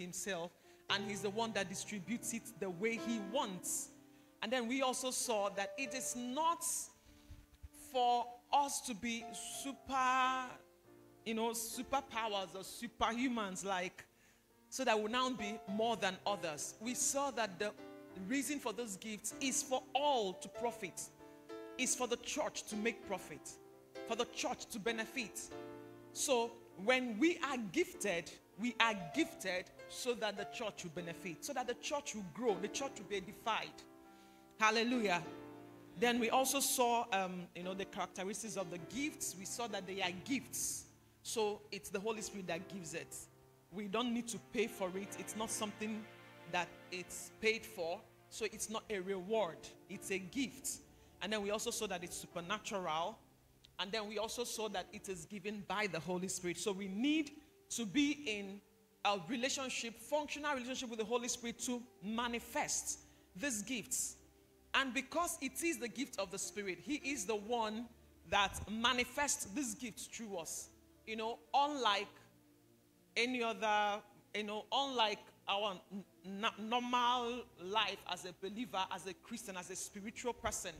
himself, and he's the one that distributes it the way he wants. And then we also saw that it is not for us to be super, you know, superpowers or superhumans, like, so that we'll now be more than others. We saw that the reason for those gifts is for all to profit, is for the church to make profit, for the church to benefit. So when we are gifted, we are gifted so that the church will benefit, so that the church will grow, the church will be edified. Hallelujah. Then we also saw, um, you know, the characteristics of the gifts. We saw that they are gifts. So it's the Holy Spirit that gives it. We don't need to pay for it. It's not something that it's paid for. So it's not a reward. It's a gift. And then we also saw that it's supernatural. And then we also saw that it is given by the Holy Spirit. So we need to be in a relationship, functional relationship with the Holy Spirit to manifest these gifts. And because it is the gift of the Spirit, He is the one that manifests these gifts through us. You know, unlike any other, you know, unlike our normal life as a believer, as a Christian, as a spiritual person,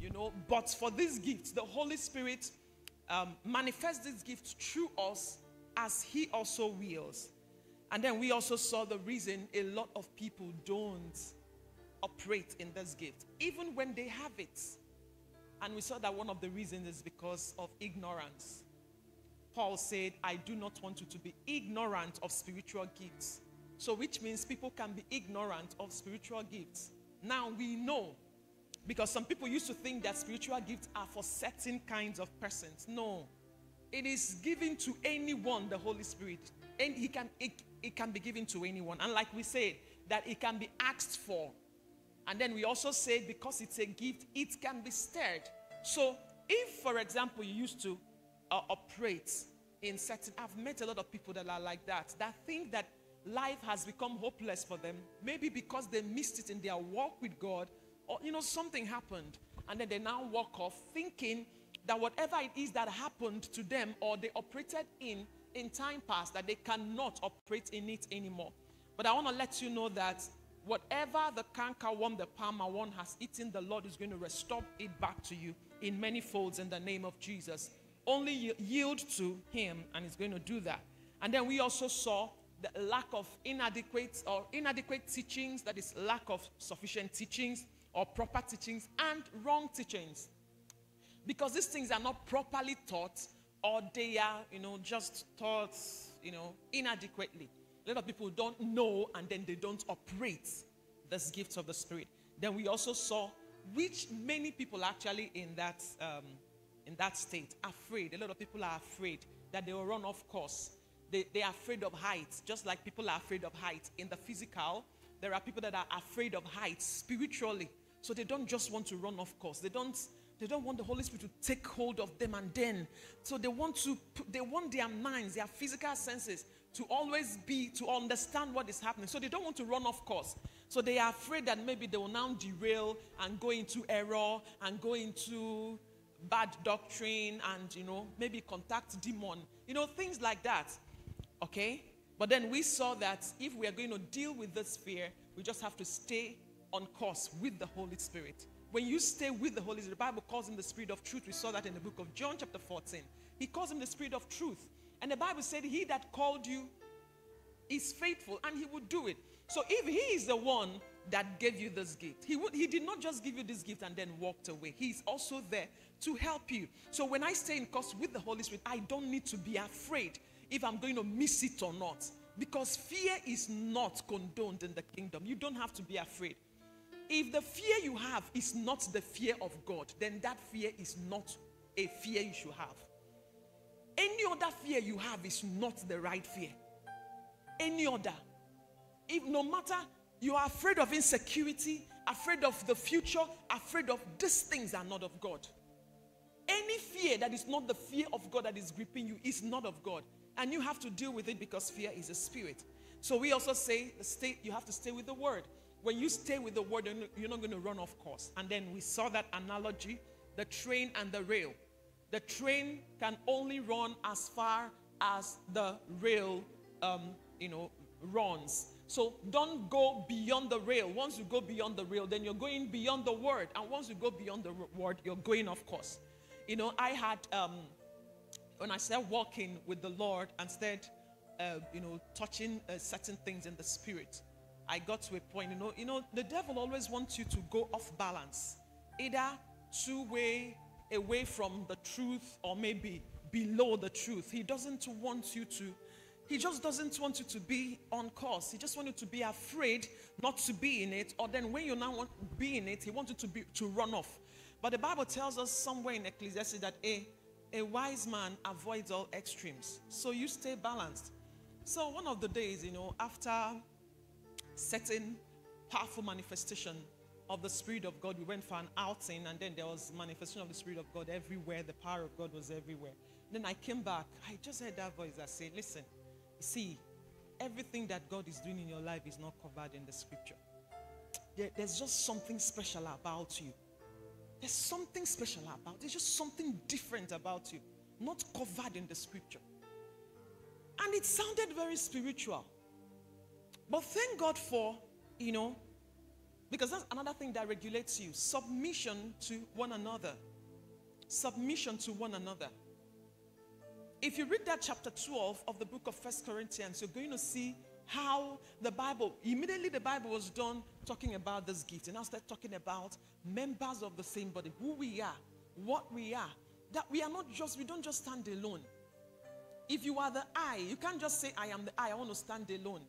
you know. But for these gifts, the Holy Spirit um, manifests these gifts through us as He also wills. And then we also saw the reason a lot of people don't operate in this gift, even when they have it. And we saw that one of the reasons is because of ignorance. Paul said, I do not want you to be ignorant of spiritual gifts. So, which means people can be ignorant of spiritual gifts. Now we know, because some people used to think that spiritual gifts are for certain kinds of persons. No, it is given to anyone, the Holy Spirit. And he can, it, can be given to anyone. And like we said, that it can be asked for. And then we also said because it's a gift, it can be stirred. So, if, for example, you used to uh, operate in certain, I've met a lot of people that are like that, that think that life has become hopeless for them, maybe because they missed it in their walk with God, or, you know, something happened. And then they now walk off thinking that whatever it is that happened to them or they operated in in time past, that they cannot operate in it anymore. But I want to let you know that Whatever the canker worm, the palmer worm has eaten, the Lord is going to restore it back to you in many folds in the name of Jesus. Only yield to Him, and He's going to do that. And then we also saw the lack of inadequate or inadequate teachings, that is, lack of sufficient teachings or proper teachings and wrong teachings. Because these things are not properly taught or they are, you know, just taught, you know, inadequately. A lot of people don't know and then they don't operate this gift of the Spirit. Then we also saw which many people actually in that um, in that state afraid. A lot of people are afraid that they will run off course. They, they are afraid of heights, just like people are afraid of heights in the physical. There are people that are afraid of heights spiritually. So they don't just want to run off course. They don't they don't want the Holy Spirit to take hold of them and then so they want to they want their minds, their physical senses to always be, to understand what is happening. So they don't want to run off course. So they are afraid that maybe they will now derail and go into error and go into bad doctrine and, you know, maybe contact demon. You know, things like that. Okay? But then we saw that if we are going to deal with this fear, we just have to stay on course with the Holy Spirit. When you stay with the Holy Spirit, the Bible calls him the Spirit of truth. We saw that in the book of John, chapter 14. He calls him the Spirit of truth. And the Bible said, He that called you is faithful and he would do it. So if he is the one that gave you this gift, he, would, he did not just give you this gift and then walked away. He's also there to help you. So when I stay in course with the Holy Spirit, I don't need to be afraid if I'm going to miss it or not. Because fear is not condoned in the kingdom. You don't have to be afraid. If the fear you have is not the fear of God, then that fear is not a fear you should have. Any other fear you have is not the right fear. Any other. If no matter you are afraid of insecurity, afraid of the future, afraid of these things are not of God. Any fear that is not the fear of God that is gripping you is not of God. And you have to deal with it because fear is a spirit. So we also say stay, you have to stay with the word. When you stay with the word, you're not going to run off course. And then we saw that analogy, the train and the rail the train can only run as far as the rail, um, you know, runs. So don't go beyond the rail. Once you go beyond the rail, then you're going beyond the word. And once you go beyond the word, you're going off course. You know, I had, um, when I started walking with the Lord and started, uh, you know, touching uh, certain things in the spirit, I got to a point, you know, you know, the devil always wants you to go off balance, either two way away from the truth or maybe below the truth. He doesn't want you to he just doesn't want you to be on course. He just wants you to be afraid not to be in it. Or then when you now want to be in it, he wants you to be to run off. But the Bible tells us somewhere in Ecclesiastes that a, a wise man avoids all extremes. So you stay balanced. So one of the days, you know, after certain powerful manifestation of the Spirit of God, we went for an outing, and then there was manifestation of the Spirit of God everywhere. The power of God was everywhere. Then I came back. I just heard that voice that said, Listen, See, everything that God is doing in your life is not covered in the scripture. There, there's just something special about you. There's something special about. There's just something different about you, not covered in the scripture. And it sounded very spiritual. But thank God for, you know, because that's another thing that regulates you submission to one another. Submission to one another. If you read that chapter 12 of the book of First Corinthians, you're going to see how the Bible, immediately the Bible was done talking about this gift. And now start talking about members of the same body, who we are, what we are. That we are not just, we don't just stand alone. If you are the eye, you can't just say, I am the eye, I want to stand alone.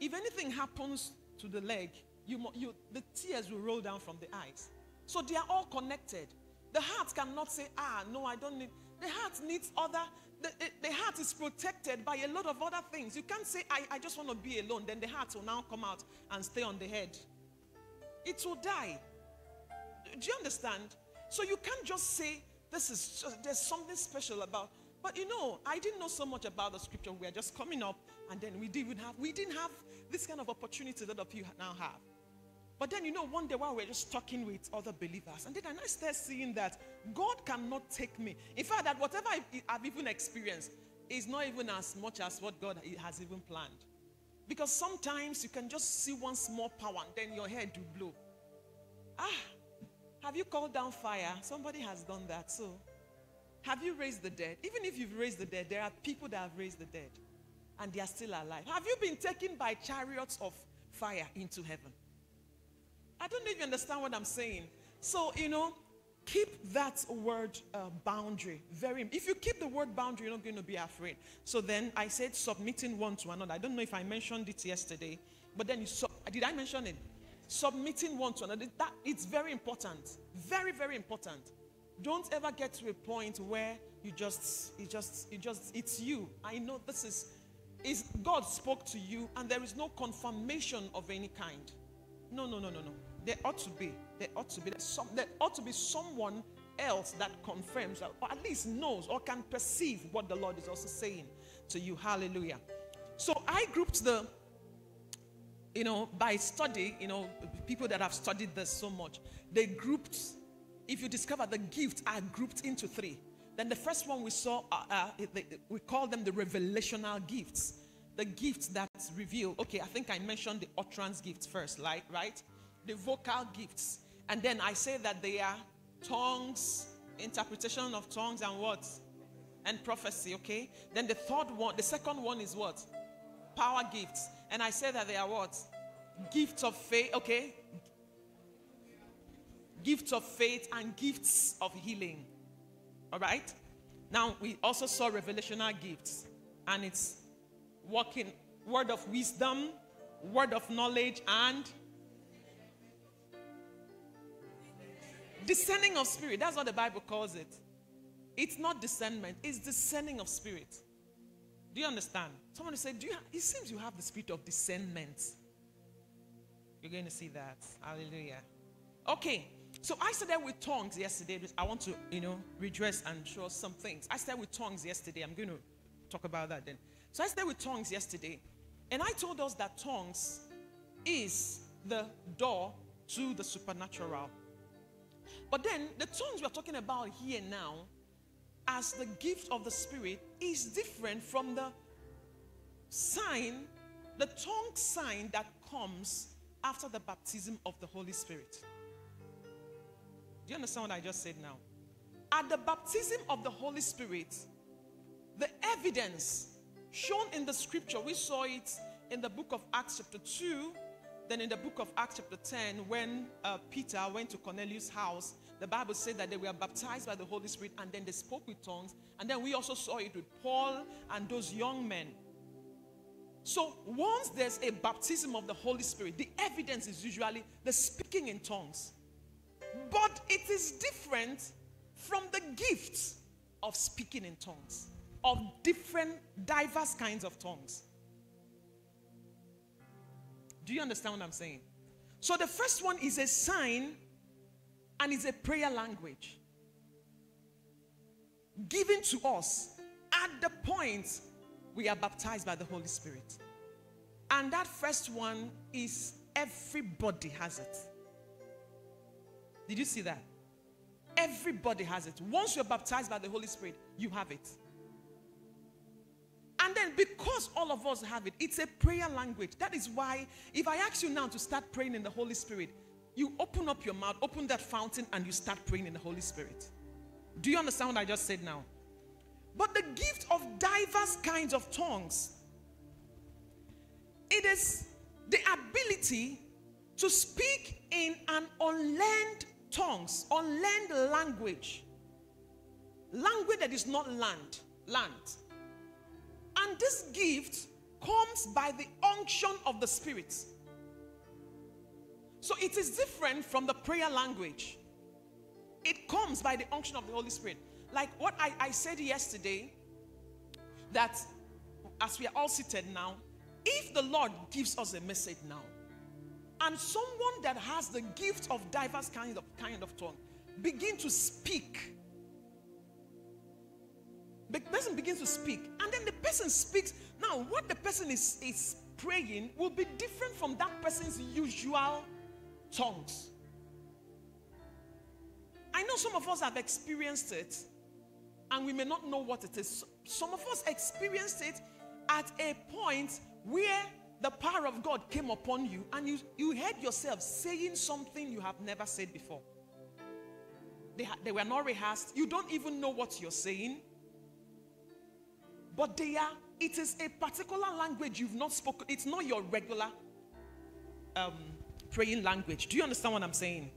If anything happens to the leg, you, you, the tears will roll down from the eyes. So they are all connected. The heart cannot say, ah, no, I don't need. The heart needs other, the, the, heart is protected by a lot of other things. You can't say, I, I just want to be alone. Then the heart will now come out and stay on the head. It will die. Do you understand? So you can't just say, this is just, there's something special about. But you know, I didn't know so much about the scripture. We are just coming up, and then we didn't have we didn't have this kind of opportunity that of you now have. But then, you know, one day while we're just talking with other believers, and then I started seeing that God cannot take me. In fact, that whatever I've even experienced is not even as much as what God has even planned. Because sometimes you can just see one small power and then your head will blow. Ah, have you called down fire? Somebody has done that. So, have you raised the dead? Even if you've raised the dead, there are people that have raised the dead and they are still alive. Have you been taken by chariots of fire into heaven? I don't know if you understand what I'm saying. So, you know, keep that word uh, boundary very if you keep the word boundary you're not going to be afraid so then i said submitting one to another i don't know if i mentioned it yesterday but then you sub- did i mention it submitting one to another that it's very important very very important don't ever get to a point where you just it just it just it's you i know this is is god spoke to you and there is no confirmation of any kind no no no no no there ought to be. There ought to be. Some, there ought to be someone else that confirms or at least knows or can perceive what the Lord is also saying to you. Hallelujah. So I grouped the, you know, by study, you know, people that have studied this so much, they grouped, if you discover the gifts are grouped into three. Then the first one we saw, uh, uh, we call them the revelational gifts. The gifts that reveal. Okay, I think I mentioned the utterance gifts first, right? Right? the vocal gifts. And then I say that they are tongues, interpretation of tongues, and what? And prophecy, okay? Then the third one, the second one is what? Power gifts. And I say that they are what? Gifts of faith, okay? Gifts of faith and gifts of healing. All right? Now, we also saw revelational gifts, and it's walking word of wisdom, word of knowledge, and Discerning of spirit. That's what the Bible calls it. It's not discernment, it's discerning of spirit. Do you understand? Someone said, Do you it seems you have the spirit of discernment. You're going to see that. Hallelujah. Okay. So I started with tongues yesterday. I want to, you know, redress and show some things. I started with tongues yesterday. I'm going to talk about that then. So I started with tongues yesterday. And I told us that tongues is the door to the supernatural. But then the tongues we're talking about here now, as the gift of the Spirit, is different from the sign the tongue sign that comes after the baptism of the Holy Spirit. Do you understand what I just said now? At the baptism of the Holy Spirit, the evidence shown in the scripture, we saw it in the book of Acts, chapter 2, then in the book of Acts, chapter 10, when uh, Peter went to Cornelius' house, the Bible said that they were baptized by the Holy Spirit and then they spoke with tongues. And then we also saw it with Paul and those young men. So once there's a baptism of the Holy Spirit, the evidence is usually the speaking in tongues. But it is different from the gifts of speaking in tongues, of different, diverse kinds of tongues. Do you understand what I'm saying? So the first one is a sign and it's a prayer language given to us at the point we are baptized by the Holy Spirit. And that first one is everybody has it. Did you see that? Everybody has it. Once you're baptized by the Holy Spirit, you have it. And then, because all of us have it, it's a prayer language. That is why, if I ask you now to start praying in the Holy Spirit, you open up your mouth, open that fountain, and you start praying in the Holy Spirit. Do you understand what I just said now? But the gift of diverse kinds of tongues, it is the ability to speak in an unlearned tongues, unlearned language, language that is not land, land. And this gift comes by the unction of the Spirit. So it is different from the prayer language. It comes by the unction of the Holy Spirit. Like what I, I said yesterday, that as we are all seated now, if the Lord gives us a message now, and someone that has the gift of diverse kind of kind of tongue begin to speak. The person begins to speak and then the person speaks. Now what the person is is praying will be different from that person's usual tongues. I know some of us have experienced it and we may not know what it is. Some of us experienced it at a point where the power of God came upon you and you, you heard yourself saying something you have never said before. They, they were not rehearsed. You don't even know what you're saying. But they are, it is a particular language you've not spoken. It's not your regular um, praying language. Do you understand what I'm saying?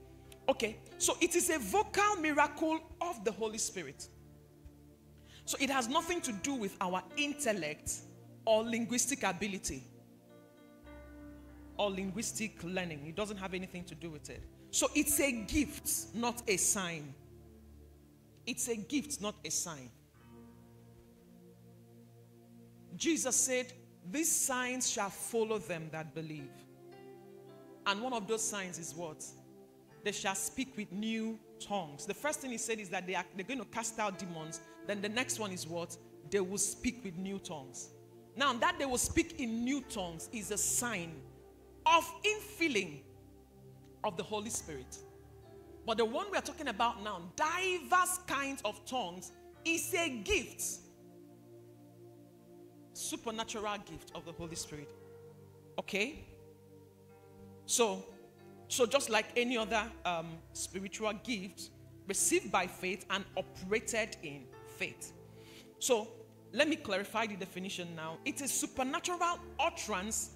Okay, so it is a vocal miracle of the Holy Spirit. So it has nothing to do with our intellect or linguistic ability or linguistic learning. It doesn't have anything to do with it. So it's a gift, not a sign. It's a gift, not a sign. Jesus said, These signs shall follow them that believe. And one of those signs is what? They shall speak with new tongues. The first thing he said is that they are, they're going to cast out demons. Then the next one is what? They will speak with new tongues. Now, that they will speak in new tongues is a sign of infilling of the Holy Spirit. But the one we are talking about now, diverse kinds of tongues, is a gift. Supernatural gift of the Holy Spirit. Okay? So, so just like any other um, spiritual gift, received by faith and operated in faith. So, let me clarify the definition now. It is supernatural utterance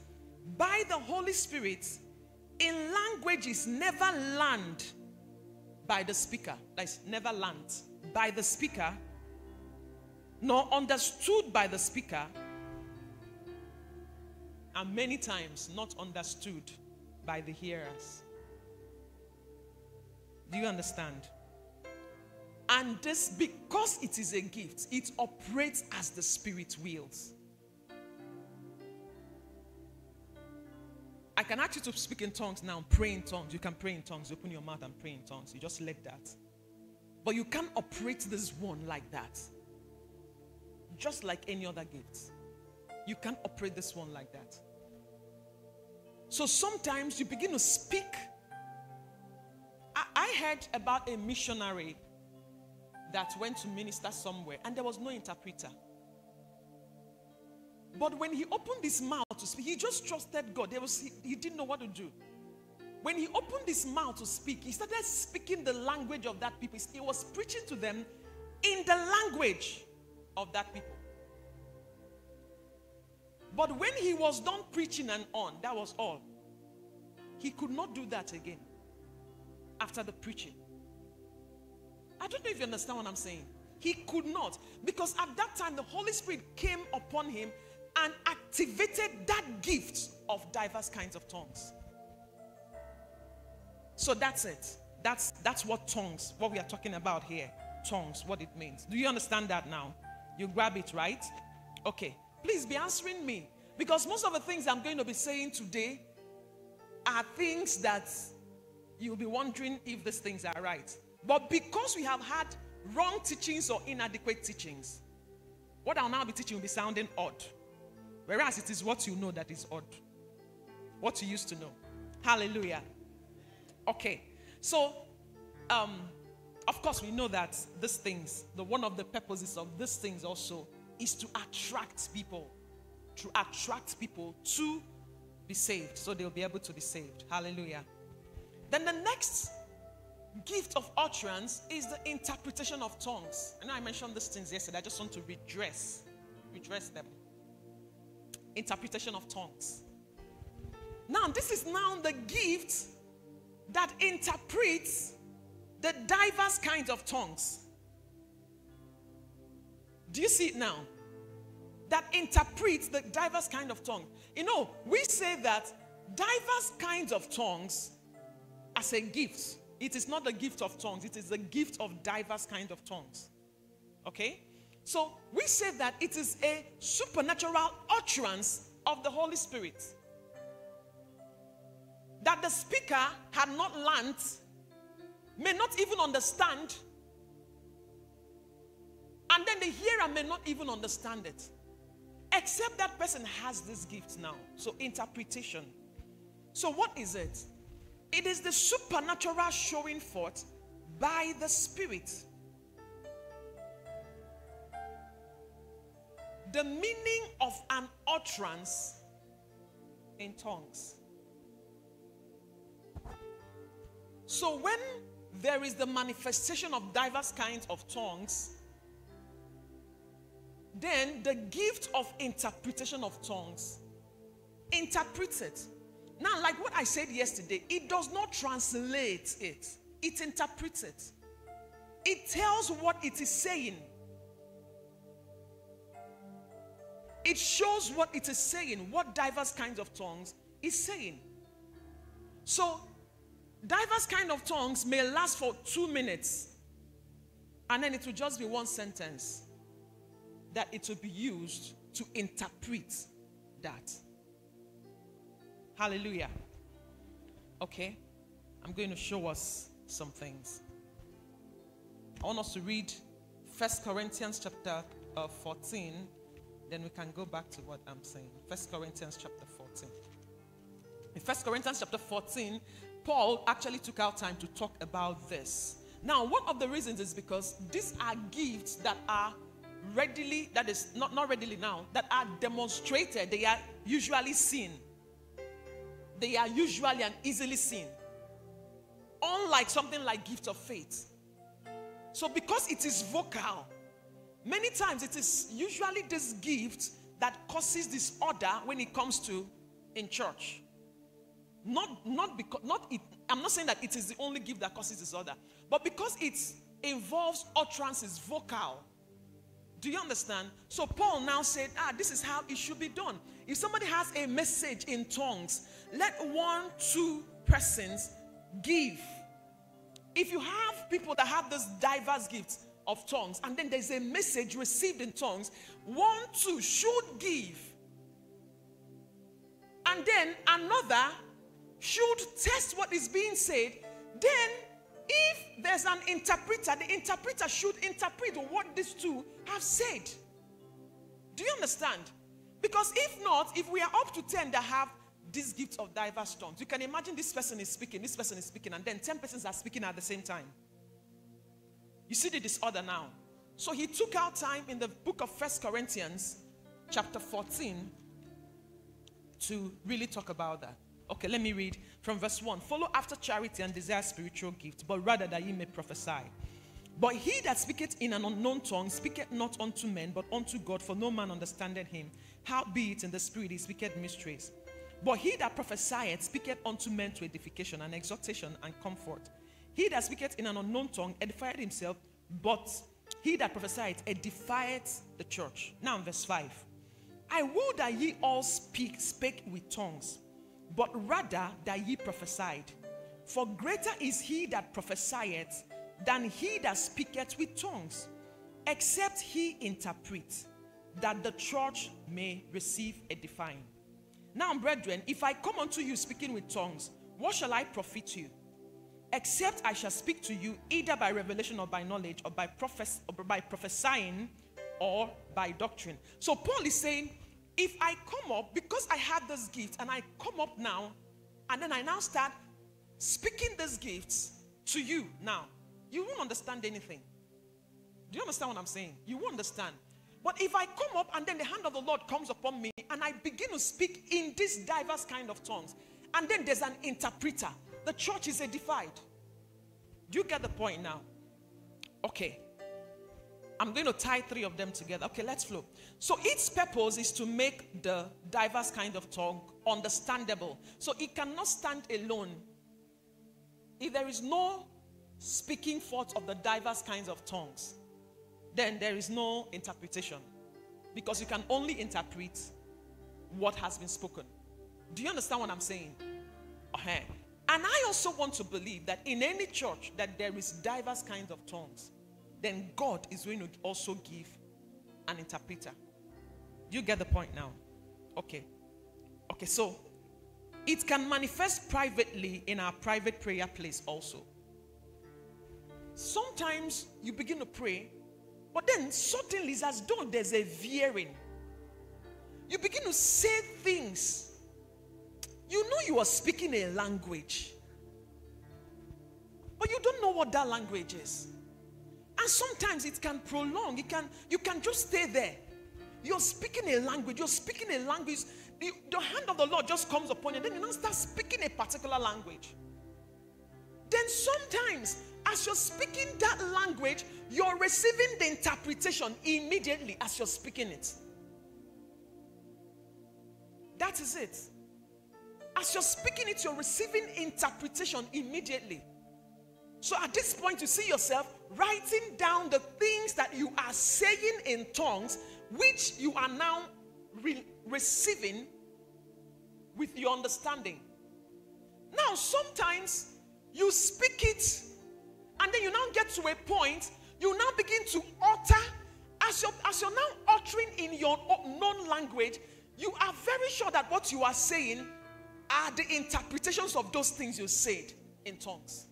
by the Holy Spirit in languages never learned by the speaker. That's never learned by the speaker, nor understood by the speaker, and many times not understood by the hearers. Do you understand? And this, because it is a gift, it operates as the Spirit wills. I can ask you to speak in tongues now, pray in tongues. You can pray in tongues. You open your mouth and pray in tongues. You just let that. But you can't operate this one like that. Just like any other gift. You can't operate this one like that. So sometimes you begin to speak. I, I heard about a missionary that went to minister somewhere and there was no interpreter. But when he opened his mouth to speak, he just trusted God. There was he, he didn't know what to do. When he opened his mouth to speak, he started speaking the language of that people. He was preaching to them in the language of that people. But when he was done preaching and on, that was all. He could not do that again after the preaching. I don't know if you understand what I'm saying. He could not. Because at that time, the Holy Spirit came upon him and activated that gift of diverse kinds of tongues. So that's it. That's that's what tongues, what we are talking about here. Tongues, what it means. Do you understand that now? You grab it, right? Okay. Please be answering me. Because most of the things I'm going to be saying today are things that you'll be wondering if these things are right. But because we have had wrong teachings or inadequate teachings, what I'll now be teaching will be sounding odd. Whereas it is what you know that is odd. What you used to know. Hallelujah. Okay. So, um, of course, we know that these things, the one of the purposes of these things also is to attract people, to attract people to be saved, so they'll be able to be saved. Hallelujah. Then the next gift of utterance is the interpretation of tongues. I know I mentioned these things yesterday. I just want to redress, redress them. Interpretation of tongues. Now, this is now the gift that interprets the diverse kinds of tongues. Do you see it now? That interprets the diverse kind of tongue. You know, we say that diverse kinds of tongues as a gift. It is not the gift of tongues, it is the gift of diverse kind of tongues. Okay? So we say that it is a supernatural utterance of the Holy Spirit. That the speaker had not learned, may not even understand, and then the hearer may not even understand it. Except that person has this gift now. So, interpretation. So, what is it? It is the supernatural showing forth by the Spirit. The meaning of an utterance in tongues. So, when there is the manifestation of diverse kinds of tongues, then the gift of interpretation of tongues interprets it. Now, like what I said yesterday, it does not translate it, it interprets it. It tells what it is saying. It shows what it is saying, what diverse kinds of tongues is saying. So, diverse kind of tongues may last for two minutes, and then it will just be one sentence that it will be used to interpret that. Hallelujah. Okay, I'm going to show us some things. I want us to read First Corinthians chapter uh, 14, then we can go back to what I'm saying. First Corinthians chapter 14. In First Corinthians chapter 14, Paul actually took out time to talk about this. Now, one of the reasons is because these are gifts that are readily, that is not, not readily now, that are demonstrated, they are usually seen they are usually and easily seen. Unlike something like gift of faith. So because it is vocal, many times it is usually this gift that causes disorder when it comes to in church. Not not because not it, I'm not saying that it is the only gift that causes disorder, but because it involves utterances, vocal. Do you understand? So Paul now said, ah, this is how it should be done. If somebody has a message in tongues, let one, two persons give. If you have people that have those diverse gifts of tongues, and then there's a message received in tongues, one, two should give. And then another should test what is being said. Then, if there's an interpreter, the interpreter should interpret what these two have said. Do you understand? Because if not, if we are up to 10 that have this gift of diverse tongues. You can imagine this person is speaking, this person is speaking, and then 10 persons are speaking at the same time. You see the disorder now. So he took out time in the book of First Corinthians chapter 14 to really talk about that. Okay, let me read from verse 1. Follow after charity and desire spiritual gifts, but rather that ye may prophesy. But he that speaketh in an unknown tongue speaketh not unto men, but unto God, for no man understandeth him. Howbeit in the spirit he speaketh mysteries. But he that prophesieth speaketh unto men to edification and exhortation and comfort. He that speaketh in an unknown tongue edifieth himself, but he that prophesieth edifieth the church. Now, in verse 5. I would that ye all speak, spake with tongues, but rather that ye prophesied. For greater is he that prophesieth than he that speaketh with tongues, except he interpret, that the church may receive a edifying. Now, brethren, if I come unto you speaking with tongues, what shall I profit you? Except I shall speak to you either by revelation or by knowledge, or by, prophes- or by prophesying, or by doctrine. So, Paul is saying, if I come up, because I have this gift, and I come up now, and then I now start speaking these gifts to you now, you won't understand anything. Do you understand what I'm saying? You won't understand. But if I come up and then the hand of the Lord comes upon me and I begin to speak in these diverse kind of tongues, and then there's an interpreter, the church is edified. Do you get the point now? Okay. I'm going to tie three of them together. Okay, let's flow. So its purpose is to make the diverse kind of tongue understandable. So it cannot stand alone. If there is no speaking forth of the diverse kinds of tongues, then there is no interpretation. Because you can only interpret what has been spoken. Do you understand what I'm saying? Uh-huh. And I also want to believe that in any church that there is diverse kinds of tongues, then God is going to also give an interpreter. Do you get the point now? Okay. Okay, so it can manifest privately in our private prayer place also. Sometimes you begin to pray, but then suddenly it's as though there's a veering. You begin to say things. You know you are speaking a language, but you don't know what that language is. And sometimes it can prolong. It can you can just stay there. You're speaking a language. You're speaking a language. The, the hand of the Lord just comes upon you. Then you now start speaking a particular language. Then sometimes, as you're speaking that language, you're receiving the interpretation immediately as you're speaking it. That is it. As you're speaking it, you're receiving interpretation immediately. So at this point, you see yourself writing down the things that you are saying in tongues, which you are now re- receiving with your understanding. Now, sometimes you speak it, and then you now get to a point, you now begin to utter, as you're, as you're now uttering in your known language, you are very sure that what you are saying are the interpretations of those things you said in tongues.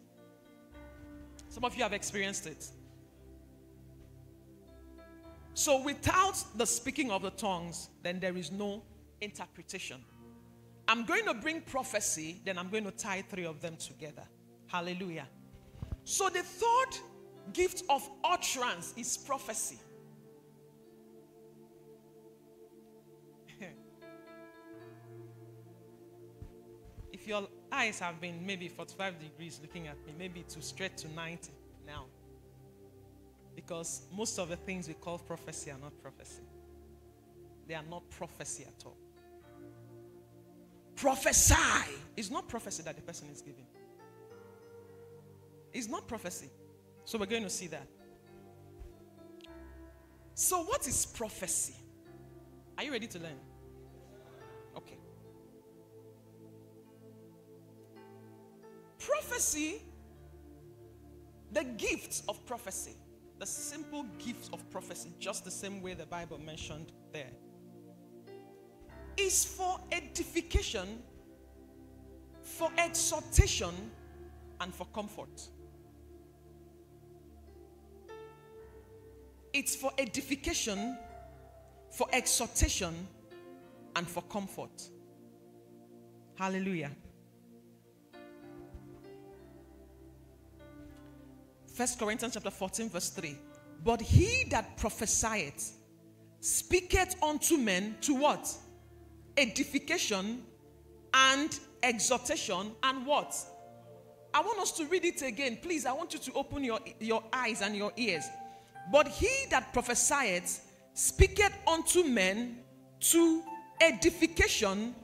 Some of you have experienced it. So, without the speaking of the tongues, then there is no interpretation. I'm going to bring prophecy, then I'm going to tie three of them together. Hallelujah. So, the third gift of utterance is prophecy. If your eyes have been maybe 45 degrees looking at me, maybe to straight to 90 now. Because most of the things we call prophecy are not prophecy. They are not prophecy at all. Prophesy is not prophecy that the person is giving. It's not prophecy. So we're going to see that. So, what is prophecy? Are you ready to learn? Prophecy, the gifts of prophecy, the simple gifts of prophecy, just the same way the Bible mentioned there, is for edification, for exhortation, and for comfort. It's for edification, for exhortation, and for comfort. Hallelujah. First Corinthians chapter 14, verse 3. But he that prophesieth speaketh unto men to what? Edification and exhortation and what? I want us to read it again. Please, I want you to open your, your eyes and your ears. But he that prophesieth speaketh unto men to edification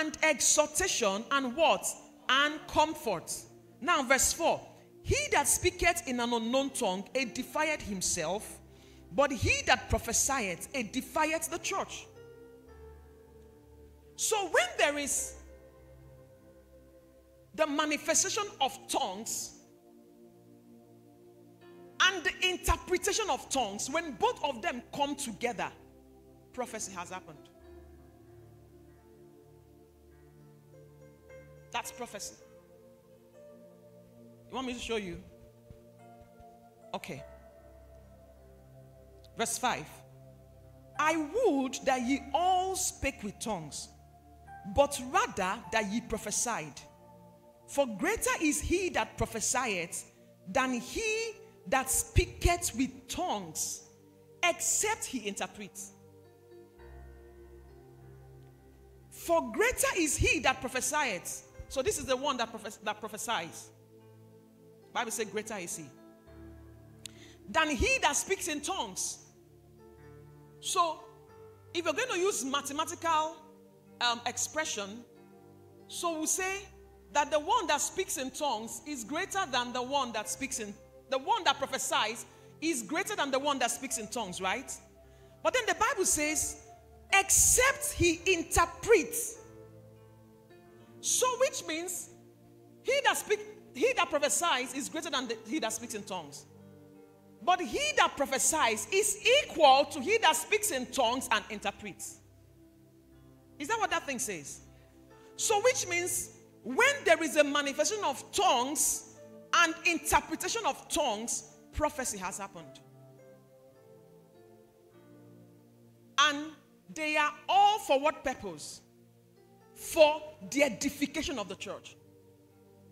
and exhortation and what? And comfort. Now, verse 4 He that speaketh in an unknown tongue edifieth himself, but he that prophesieth edifieth the church. So, when there is the manifestation of tongues and the interpretation of tongues, when both of them come together, prophecy has happened. That's prophecy. You want me to show you? Okay. Verse 5 I would that ye all spake with tongues, but rather that ye prophesied. For greater is he that prophesieth than he that speaketh with tongues, except he interprets. For greater is he that prophesieth. So this is the one that, prophes- that prophesies. Bible says, greater is he. Than he that speaks in tongues. So, if you're going to use mathematical um, expression, so we'll say that the one that speaks in tongues is greater than the one that speaks in the one that prophesies is greater than the one that speaks in tongues, right? But then the Bible says, except he interprets. So, which means he that speaks he that prophesies is greater than the, he that speaks in tongues. But he that prophesies is equal to he that speaks in tongues and interprets. Is that what that thing says? So, which means when there is a manifestation of tongues and interpretation of tongues, prophecy has happened. And they are all for what purpose? For the edification of the church.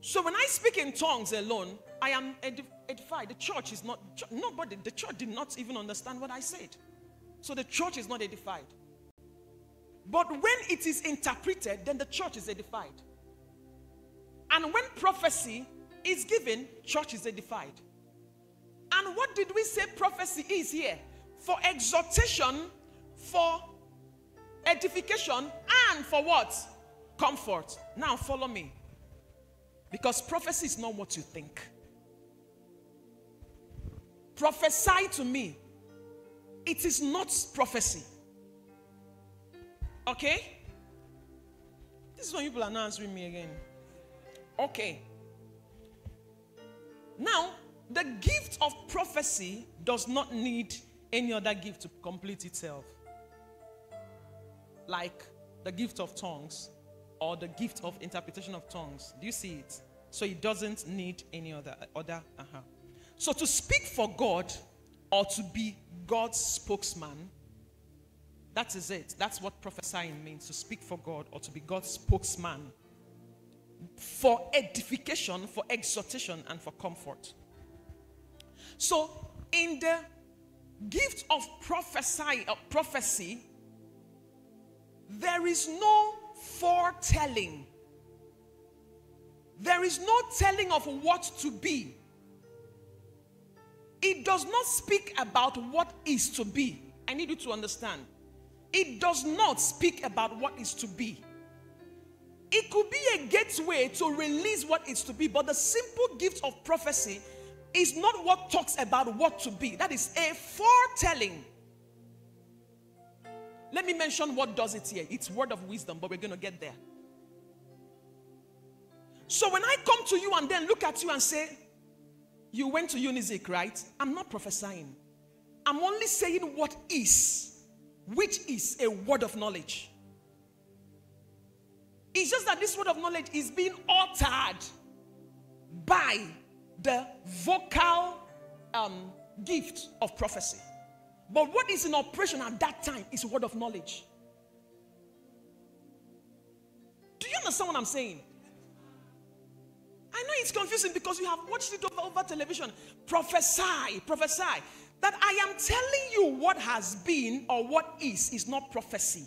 So when I speak in tongues alone, I am edified. The church is not, nobody, the church did not even understand what I said. So the church is not edified. But when it is interpreted, then the church is edified. And when prophecy is given, church is edified. And what did we say prophecy is here? For exhortation, for edification, and for what? Comfort. Now follow me. Because prophecy is not what you think. Prophesy to me. It is not prophecy. Okay? This is when people are not answering me again. Okay. Now, the gift of prophecy does not need any other gift to complete itself. Like the gift of tongues or the gift of interpretation of tongues. Do you see it? So it doesn't need any other other. Uh-huh. So to speak for God or to be God's spokesman, that is it. That's what prophesying means to speak for God or to be God's spokesman for edification, for exhortation, and for comfort. So, in the gift of prophesy, of prophecy, there is no foretelling. There is no telling of what to be. It does not speak about what is to be. I need you to understand. It does not speak about what is to be. It could be a gateway to release what is to be, but the simple gift of prophecy is not what talks about what to be. That is a foretelling. Let me mention what does it here. It's word of wisdom, but we're going to get there. So when I come to you and then look at you and say, You went to Unizik, right? I'm not prophesying. I'm only saying what is, which is a word of knowledge. It's just that this word of knowledge is being altered by the vocal um, gift of prophecy. But what is in operation at that time is word of knowledge. Do you understand what I'm saying? I know it's confusing because you have watched it over, over television. Prophesy, prophesy. that I am telling you what has been or what is, is not prophecy.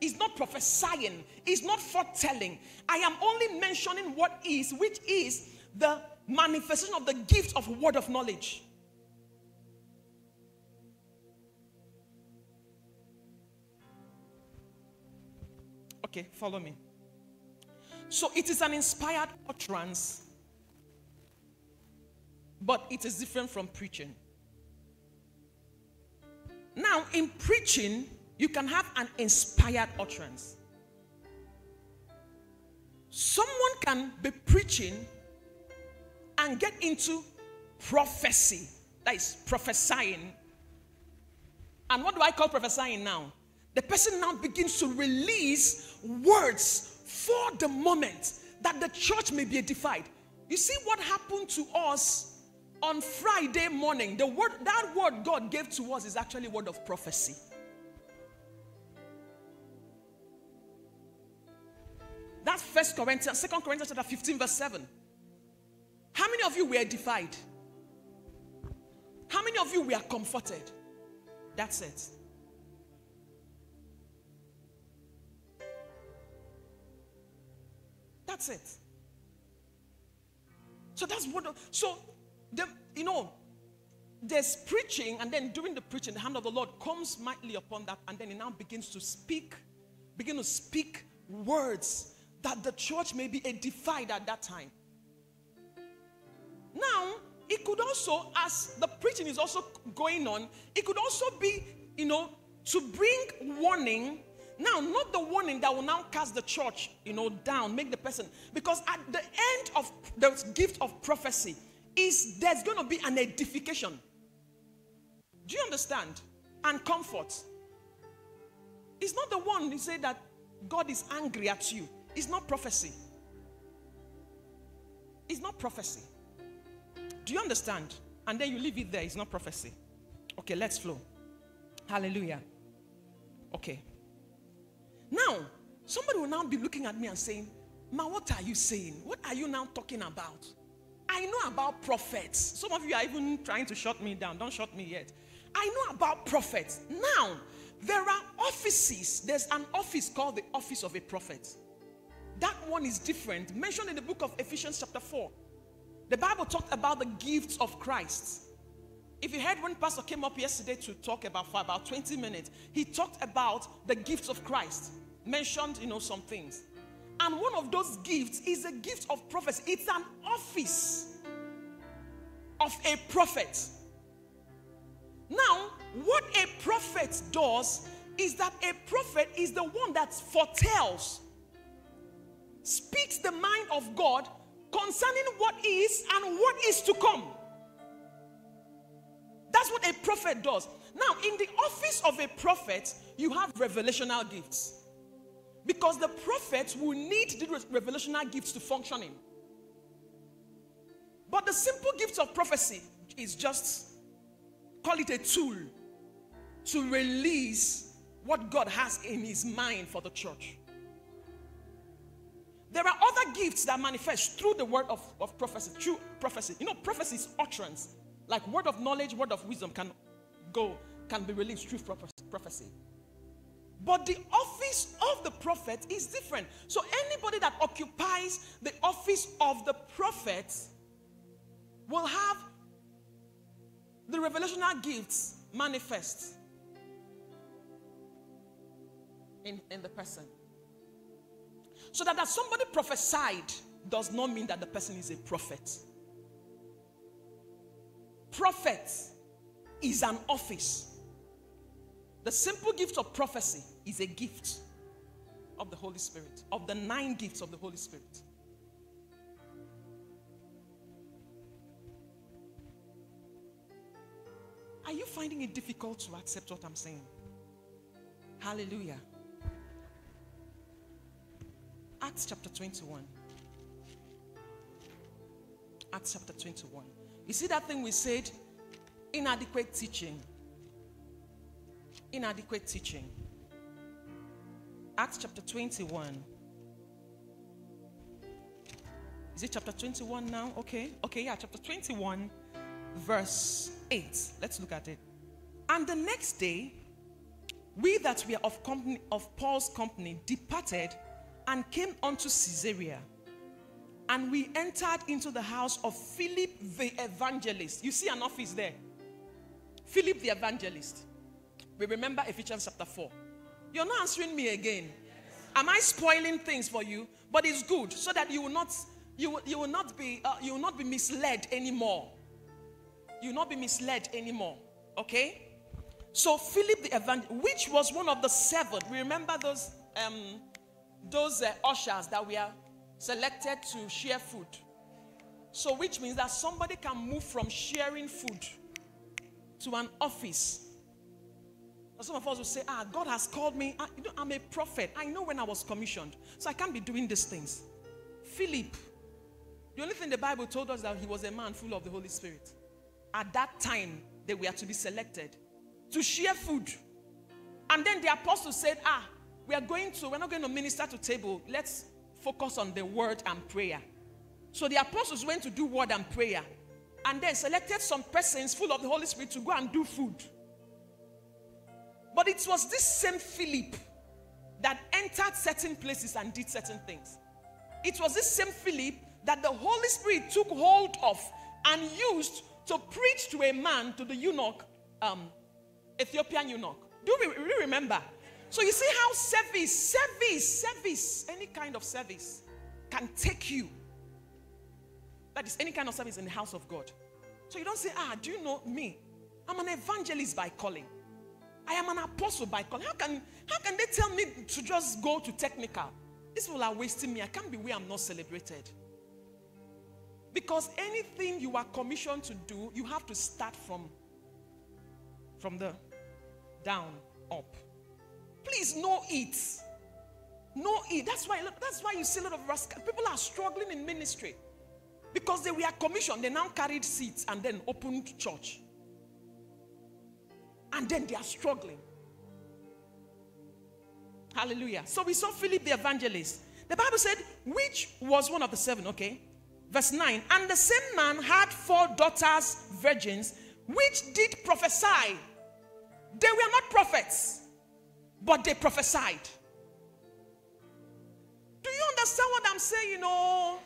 It's not prophesying, it's not foretelling. I am only mentioning what is, which is the manifestation of the gift of word of knowledge. Okay, follow me. So it is an inspired utterance, but it is different from preaching. Now, in preaching, you can have an inspired utterance. Someone can be preaching and get into prophecy. That is prophesying. And what do I call prophesying now? The person now begins to release words for the moment that the church may be edified. You see what happened to us on Friday morning? The word that word God gave to us is actually word of prophecy. That's First Corinthians, Second Corinthians chapter 15, verse 7. How many of you were edified? How many of you were comforted? That's it. That's it. So that's what. So, the, you know, there's preaching, and then during the preaching, the hand of the Lord comes mightily upon that, and then He now begins to speak, begin to speak words that the church may be edified at that time. Now, it could also, as the preaching is also going on, it could also be, you know, to bring warning. Now, not the warning that will now cast the church, you know, down, make the person, because at the end of the gift of prophecy is there's going to be an edification. Do you understand? And comfort. It's not the one who say that God is angry at you. It's not prophecy. It's not prophecy. Do you understand? And then you leave it there. It's not prophecy. Okay, let's flow. Hallelujah. Okay. Now, somebody will now be looking at me and saying, Ma, what are you saying? What are you now talking about? I know about prophets. Some of you are even trying to shut me down. Don't shut me yet. I know about prophets. Now, there are offices. There's an office called the office of a prophet. That one is different. Mentioned in the book of Ephesians, chapter 4. The Bible talked about the gifts of Christ. If you heard when Pastor came up yesterday to talk about for about 20 minutes, he talked about the gifts of Christ, mentioned, you know, some things. And one of those gifts is a gift of prophecy. It's an office of a prophet. Now, what a prophet does is that a prophet is the one that foretells, speaks the mind of God concerning what is and what is to come. That's what a prophet does. Now, in the office of a prophet, you have revelational gifts. Because the prophets will need the revelational gifts to function in. But the simple gift of prophecy is just call it a tool to release what God has in his mind for the church. There are other gifts that manifest through the word of, of prophecy, through prophecy. You know, prophecy is utterance. Like word of knowledge, word of wisdom can go, can be released through prophecy. But the office of the prophet is different. So anybody that occupies the office of the prophet will have the revelational gifts manifest in, in the person. So that, that somebody prophesied does not mean that the person is a prophet. Prophet is an office. The simple gift of prophecy is a gift of the Holy Spirit, of the nine gifts of the Holy Spirit. Are you finding it difficult to accept what I'm saying? Hallelujah. Acts chapter 21. Acts chapter 21. You see that thing we said? Inadequate teaching. Inadequate teaching. Acts chapter 21. Is it chapter 21 now? Okay. Okay, yeah, chapter 21, verse 8. Let's look at it. And the next day, we that were of company of Paul's company departed and came unto Caesarea. And we entered into the house of Philip the evangelist. You see an office there. Philip the evangelist. We remember Ephesians chapter 4. You're not answering me again. Am I spoiling things for you? But it's good so that you will not you will, you will not be uh, you will not be misled anymore. You will not be misled anymore. Okay? So Philip the evangelist, which was one of the seven. we Remember those um, those uh, ushers that were selected to share food. So which means that somebody can move from sharing food to an office. Some of us will say, Ah, God has called me. I, you know, I'm a prophet. I know when I was commissioned, so I can't be doing these things. Philip, the only thing the Bible told us that he was a man full of the Holy Spirit. At that time, they were to be selected to share food. And then the apostles said, Ah, we are going to, we're not going to minister to table. Let's focus on the word and prayer. So the apostles went to do word and prayer. And then selected some persons full of the Holy Spirit to go and do food. But it was this same Philip that entered certain places and did certain things. It was this same Philip that the Holy Spirit took hold of and used to preach to a man, to the eunuch, um, Ethiopian eunuch. Do we really remember? So you see how service, service, service, any kind of service can take you. That is any kind of service in the house of God. So you don't say, ah, do you know me? I'm an evangelist by calling. I am an apostle by calling. How can, how can they tell me to just go to technical? These people are wasting me. I can't be where I'm not celebrated. Because anything you are commissioned to do, you have to start from, from the down up. Please know it. Know it. That's why that's why you see a lot of rascal. People are struggling in ministry. Because they were commissioned, they now carried seats and then opened church. And then they are struggling. Hallelujah. So we saw Philip the evangelist. The Bible said, which was one of the seven, okay? Verse 9. And the same man had four daughters, virgins, which did prophesy. They were not prophets, but they prophesied. Do you understand what I'm saying? You know,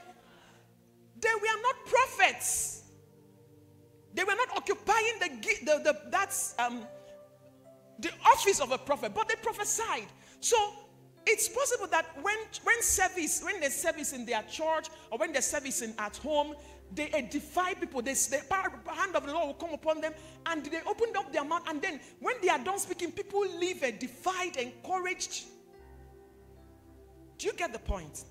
they were not prophets. They were not occupying the, the, the that's um, the office of a prophet, but they prophesied. So it's possible that when when service, when they service in their church or when they service in at home, they edify people. They, the hand of the Lord will come upon them, and they opened up their mouth. And then, when they are done speaking, people leave edified, encouraged. Do you get the point?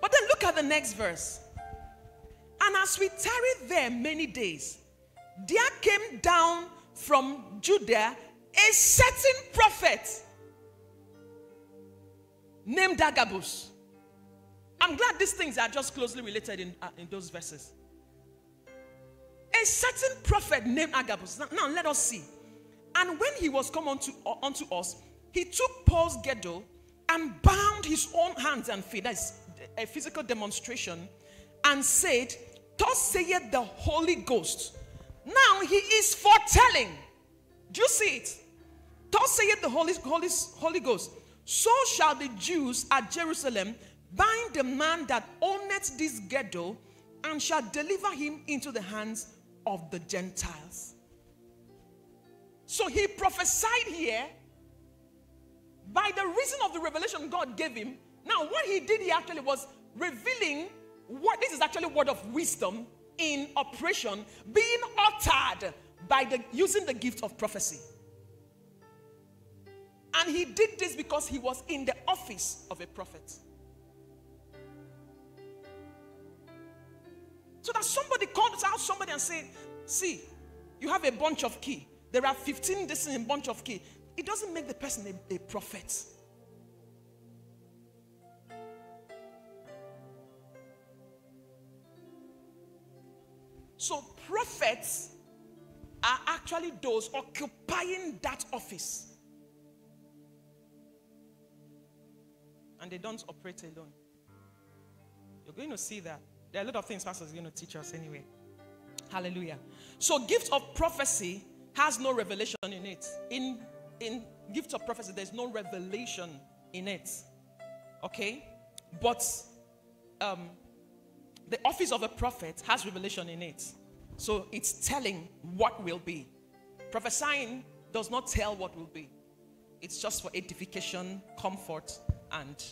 But then look at the next verse. And as we tarried there many days, there came down from Judah a certain prophet named Agabus. I'm glad these things are just closely related in, uh, in those verses. A certain prophet named Agabus. Now, now, let us see. And when he was come unto, uh, unto us, he took Paul's girdle and bound his own hands and feet. That's a physical demonstration. And said, Thus saith the Holy Ghost. Now he is foretelling. Do you see it? Thus saith the Holy, Holy, Holy Ghost. So shall the Jews at Jerusalem bind the man that owneth this girdle and shall deliver him into the hands of the Gentiles. So he prophesied here by the reason of the revelation God gave him. Now, what he did, he actually was revealing what this is actually word of wisdom in operation, being uttered by the using the gift of prophecy. And he did this because he was in the office of a prophet. So that somebody calls out somebody and say, see, you have a bunch of key. There are 15 this in a bunch of key. It doesn't make the person a, a prophet. So prophets are actually those occupying that office. And they don't operate alone. You're going to see that. There are a lot of things pastors are going to teach us anyway. Hallelujah. So, gift of prophecy has no revelation in it. In in gift of prophecy, there's no revelation in it. Okay? But um, the office of a prophet has revelation in it. So it's telling what will be. Prophesying does not tell what will be, it's just for edification, comfort, and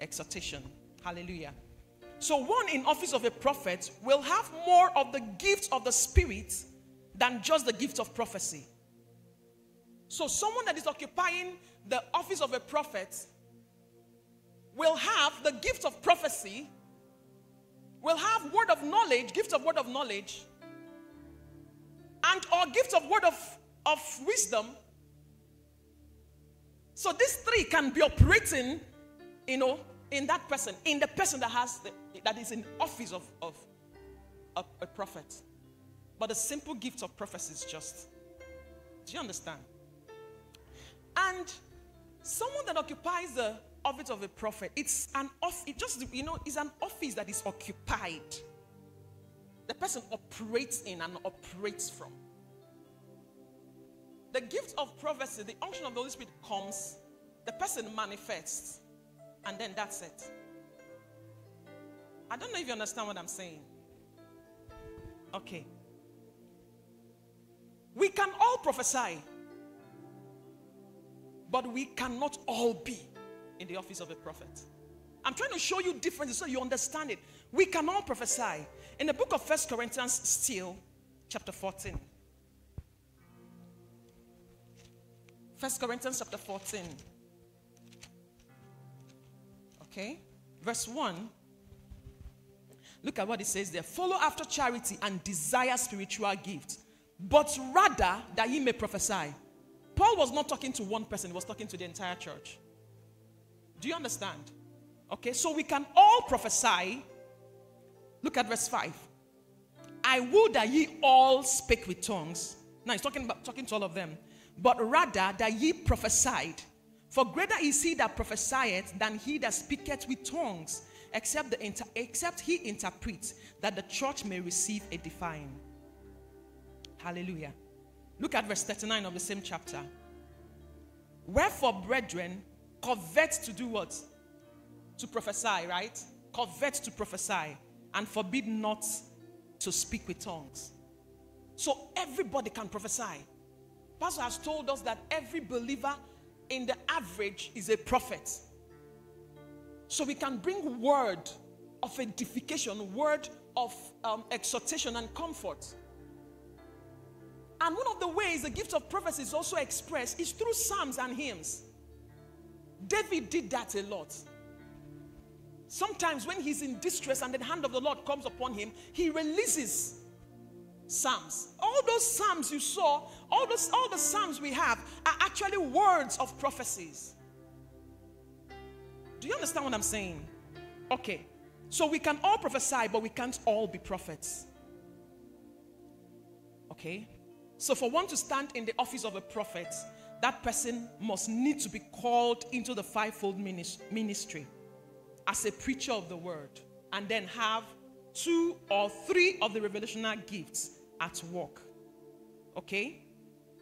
exhortation. Hallelujah. So, one in office of a prophet will have more of the gift of the Spirit than just the gift of prophecy. So, someone that is occupying the office of a prophet will have the gift of prophecy, will have word of knowledge, gift of word of knowledge, and or gift of word of, of wisdom. So these three can be operating, you know, in that person, in the person that has the, that is in office of, of, of a prophet. But the simple gift of prophecy is just. Do you understand? And someone that occupies the office of a prophet, it's an off, it just, you know, it's an office that is occupied. The person operates in and operates from. The gift of prophecy, the unction of the Holy Spirit comes, the person manifests, and then that's it. I don't know if you understand what I'm saying. Okay. We can all prophesy. But we cannot all be in the office of a prophet. I'm trying to show you differences so you understand it. We can all prophesy. In the book of First Corinthians, still, chapter 14. First Corinthians chapter 14. Okay? Verse 1. Look at what it says there. Follow after charity and desire spiritual gifts, but rather that ye may prophesy. Paul was not talking to one person, he was talking to the entire church. Do you understand? Okay, so we can all prophesy. Look at verse 5. I would that ye all speak with tongues. Now he's talking about talking to all of them, but rather that ye prophesied. For greater is he that prophesieth than he that speaketh with tongues, except the inter- except he interprets, that the church may receive a define. Hallelujah. Look at verse 39 of the same chapter. Wherefore, brethren, covet to do what? To prophesy, right? Covet to prophesy and forbid not to speak with tongues. So everybody can prophesy. Pastor has told us that every believer in the average is a prophet. So we can bring word of edification, word of um, exhortation and comfort. And one of the ways the gift of prophecy is also expressed is through psalms and hymns. David did that a lot. Sometimes when he's in distress and the hand of the Lord comes upon him, he releases psalms. All those psalms you saw, all those all the psalms we have are actually words of prophecies. Do you understand what I'm saying? Okay. So we can all prophesy, but we can't all be prophets. Okay? So, for one to stand in the office of a prophet, that person must need to be called into the fivefold ministry as a preacher of the word and then have two or three of the revelational gifts at work. Okay?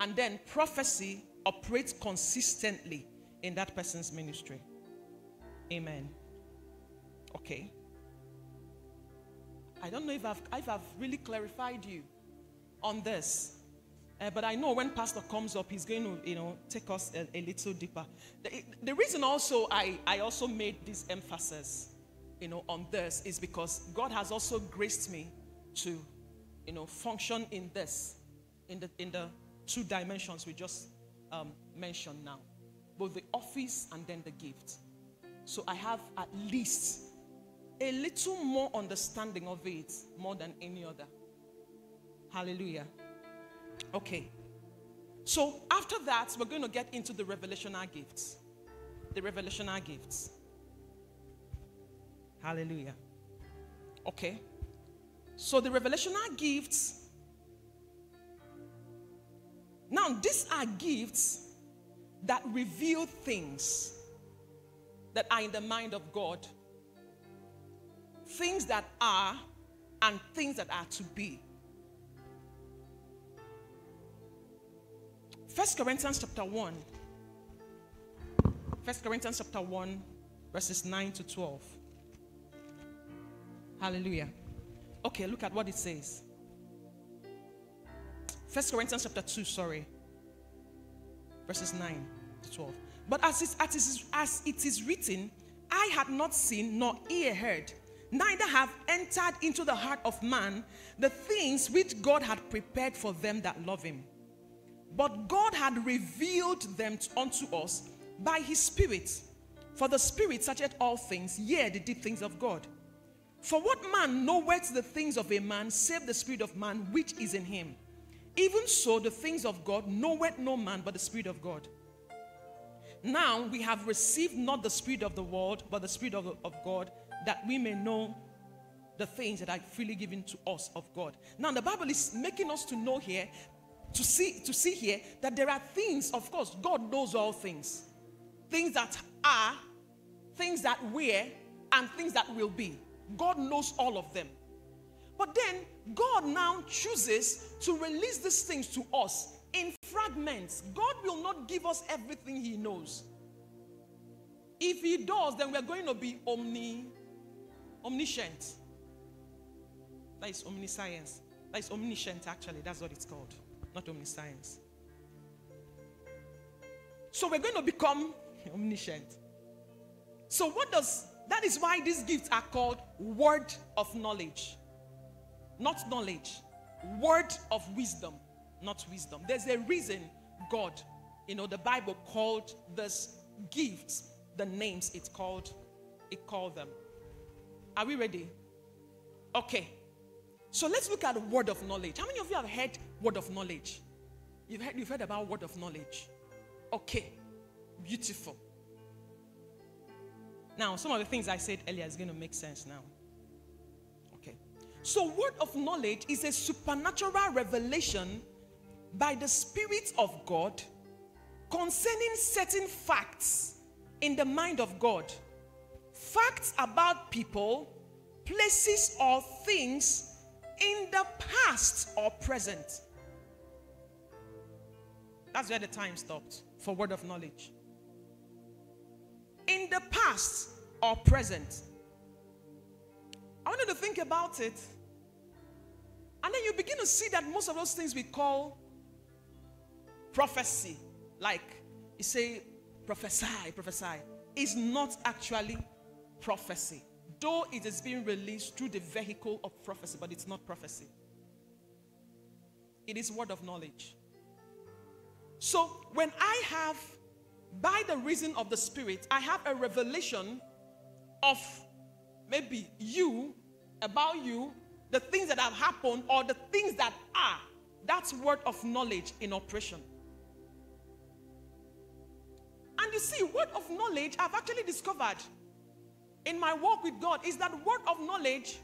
And then prophecy operates consistently in that person's ministry. Amen. Okay. I don't know if I've, if I've really clarified you on this. Uh, but I know when Pastor comes up, he's going to, you know, take us a, a little deeper. The, the, reason also I, I also made this emphasis, you know, on this is because God has also graced me to, you know, function in this, in the in the two dimensions we just um, mentioned now, both the office and then the gift. So I have at least a little more understanding of it more than any other. Hallelujah. Okay. So after that, we're going to get into the revelational gifts. The revelational gifts. Hallelujah. Okay. So the revelational gifts. Now, these are gifts that reveal things that are in the mind of God, things that are and things that are to be. First Corinthians chapter 1. First Corinthians chapter 1, verses 9 to 12. Hallelujah. Okay, look at what it says. First Corinthians chapter 2, sorry. Verses 9 to 12. But as it, as, as it is written, Eye had not seen nor ear heard, neither have entered into the heart of man the things which God had prepared for them that love him. But God had revealed them unto us by his Spirit. For the Spirit searcheth all things, yea, the deep things of God. For what man knoweth the things of a man, save the Spirit of man which is in him? Even so, the things of God knoweth no man but the Spirit of God. Now we have received not the Spirit of the world, but the Spirit of, of God, that we may know the things that are freely given to us of God. Now the Bible is making us to know here, to see, to see here that there are things, of course, God knows all things. Things that are, things that were, and things that will be. God knows all of them. But then God now chooses to release these things to us in fragments. God will not give us everything He knows. If He does, then we're going to be omni, omniscient. That is omniscience. That is omniscient, actually. That's what it's called, not omniscience. So we're going to become omniscient. So, what does that is why these gifts are called word of knowledge. Not knowledge, word of wisdom, not wisdom. There's a reason God, you know, the Bible called this gifts the names it called it called them. Are we ready? Okay. So let's look at word of knowledge. How many of you have heard word of knowledge? You've heard, you've heard about word of knowledge. Okay. Beautiful. Now, some of the things I said earlier is going to make sense now. Okay. So, word of knowledge is a supernatural revelation by the Spirit of God concerning certain facts in the mind of God. Facts about people, places, or things in the past or present. That's where the time stopped for word of knowledge in the past or present. I want you to think about it. And then you begin to see that most of those things we call prophecy, like you say, prophesy, prophesy, is not actually prophecy. Though it is being released through the vehicle of prophecy, but it's not prophecy. It is word of knowledge. So when I have by the reason of the Spirit, I have a revelation of maybe you, about you, the things that have happened, or the things that are. That's word of knowledge in operation. And you see, word of knowledge I've actually discovered in my walk with God is that word of knowledge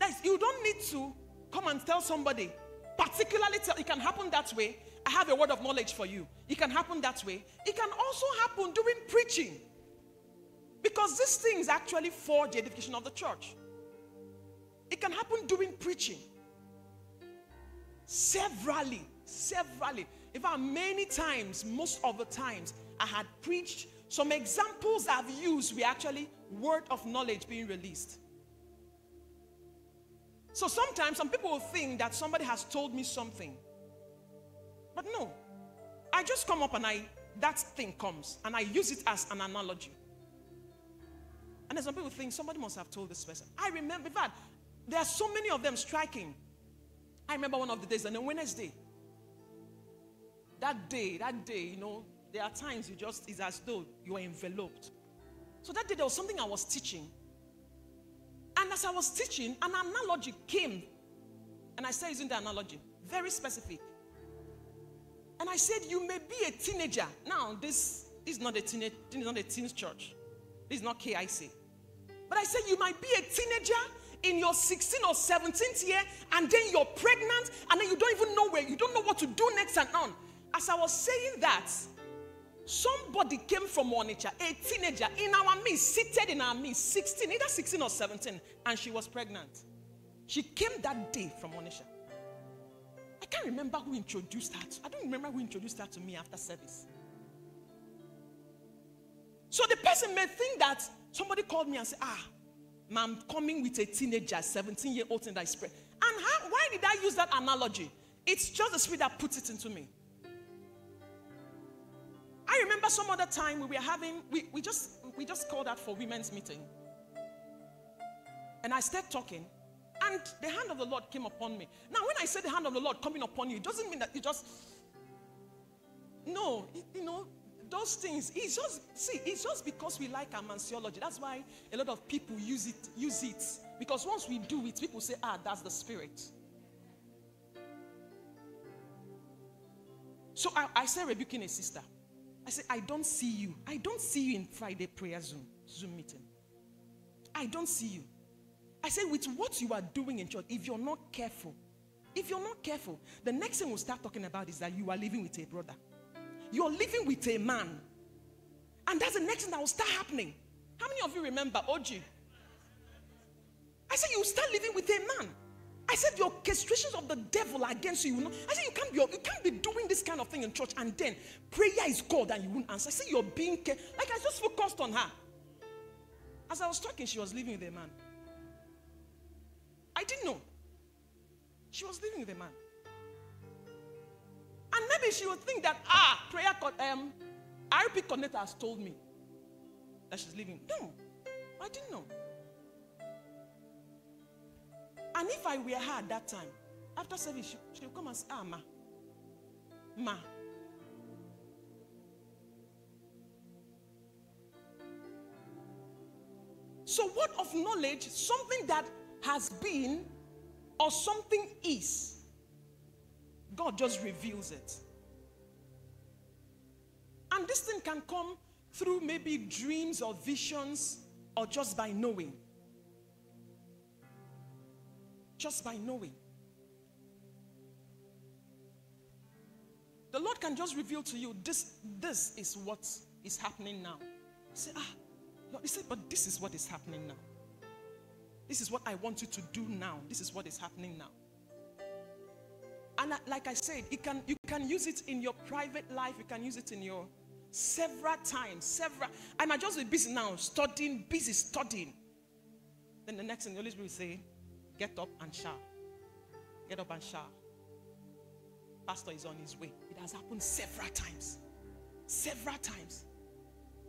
that you don't need to come and tell somebody, particularly it can happen that way I have a word of knowledge for you. It can happen that way. It can also happen during preaching. Because these things actually for the edification of the church. It can happen during preaching. Severally, severally. In fact, many times, most of the times, I had preached. Some examples I've used were actually word of knowledge being released. So sometimes some people will think that somebody has told me something. But no, I just come up and I, that thing comes and I use it as an analogy. And then some people think somebody must have told this person. I remember, that there are so many of them striking. I remember one of the days, on a Wednesday. That day, that day, you know, there are times you just, it's as though you are enveloped. So that day, there was something I was teaching. And as I was teaching, an analogy came. And I started using the analogy, very specific. And I said, You may be a teenager. Now, this, this is not a teenage, this is not a teens church. This is not KIC. But I said, You might be a teenager in your 16th or 17th year, and then you're pregnant, and then you don't even know where, you don't know what to do next and on. As I was saying that, somebody came from Onitsha, a teenager in our midst, seated in our midst, 16, either 16 or 17, and she was pregnant. She came that day from Onitsha. I can't remember who introduced that. I don't remember who introduced that to me after service. So the person may think that somebody called me and said, Ah, I'm coming with a teenager, 17 year old, and I spread. And how, why did I use that analogy? It's just the spirit that puts it into me. I remember some other time we were having, we, we just we just called out for women's meeting. And I started talking, and the hand of the Lord came upon me. Now, when I say the hand of the Lord coming upon you, it doesn't mean that you just no, you know, those things. It's just see, it's just because we like our theology. That's why a lot of people use it, use it. Because once we do it, people say, ah, that's the spirit. So I, I said rebuking a sister. I say, I don't see you. I don't see you in Friday prayer Zoom, Zoom meeting. I don't see you. I said, with what you are doing in church, if you're not careful, if you're not careful, the next thing we'll start talking about is that you are living with a brother. You're living with a man. And that's the next thing that will start happening. How many of you remember OG? I said, you start living with a man. I said the orchestrations of the devil against you. you know? I said you can't be you can't be doing this kind of thing in church and then prayer is called and you won't answer. I said you're being like I just focused on her. As I was talking, she was living with a man. I didn't know. She was living with a man. And maybe she would think that ah, prayer um RP coordinator has told me that she's living. No, I didn't know. And if I were her at that time, after service, she, she would come and say, Ah, ma. Ma. So, what of knowledge? Something that has been or something is. God just reveals it. And this thing can come through maybe dreams or visions or just by knowing just by knowing. The Lord can just reveal to you this, this is what is happening now. You say, ah, Lord, he said, but this is what is happening now. This is what I want you to do now. This is what is happening now. And like I said, you can you can use it in your private life. You can use it in your several times. Several. I might just be busy now, studying, busy studying. Then the next thing the Holy Spirit will say, Get up and shout. Get up and shout. Pastor is on his way. It has happened several times. Several times.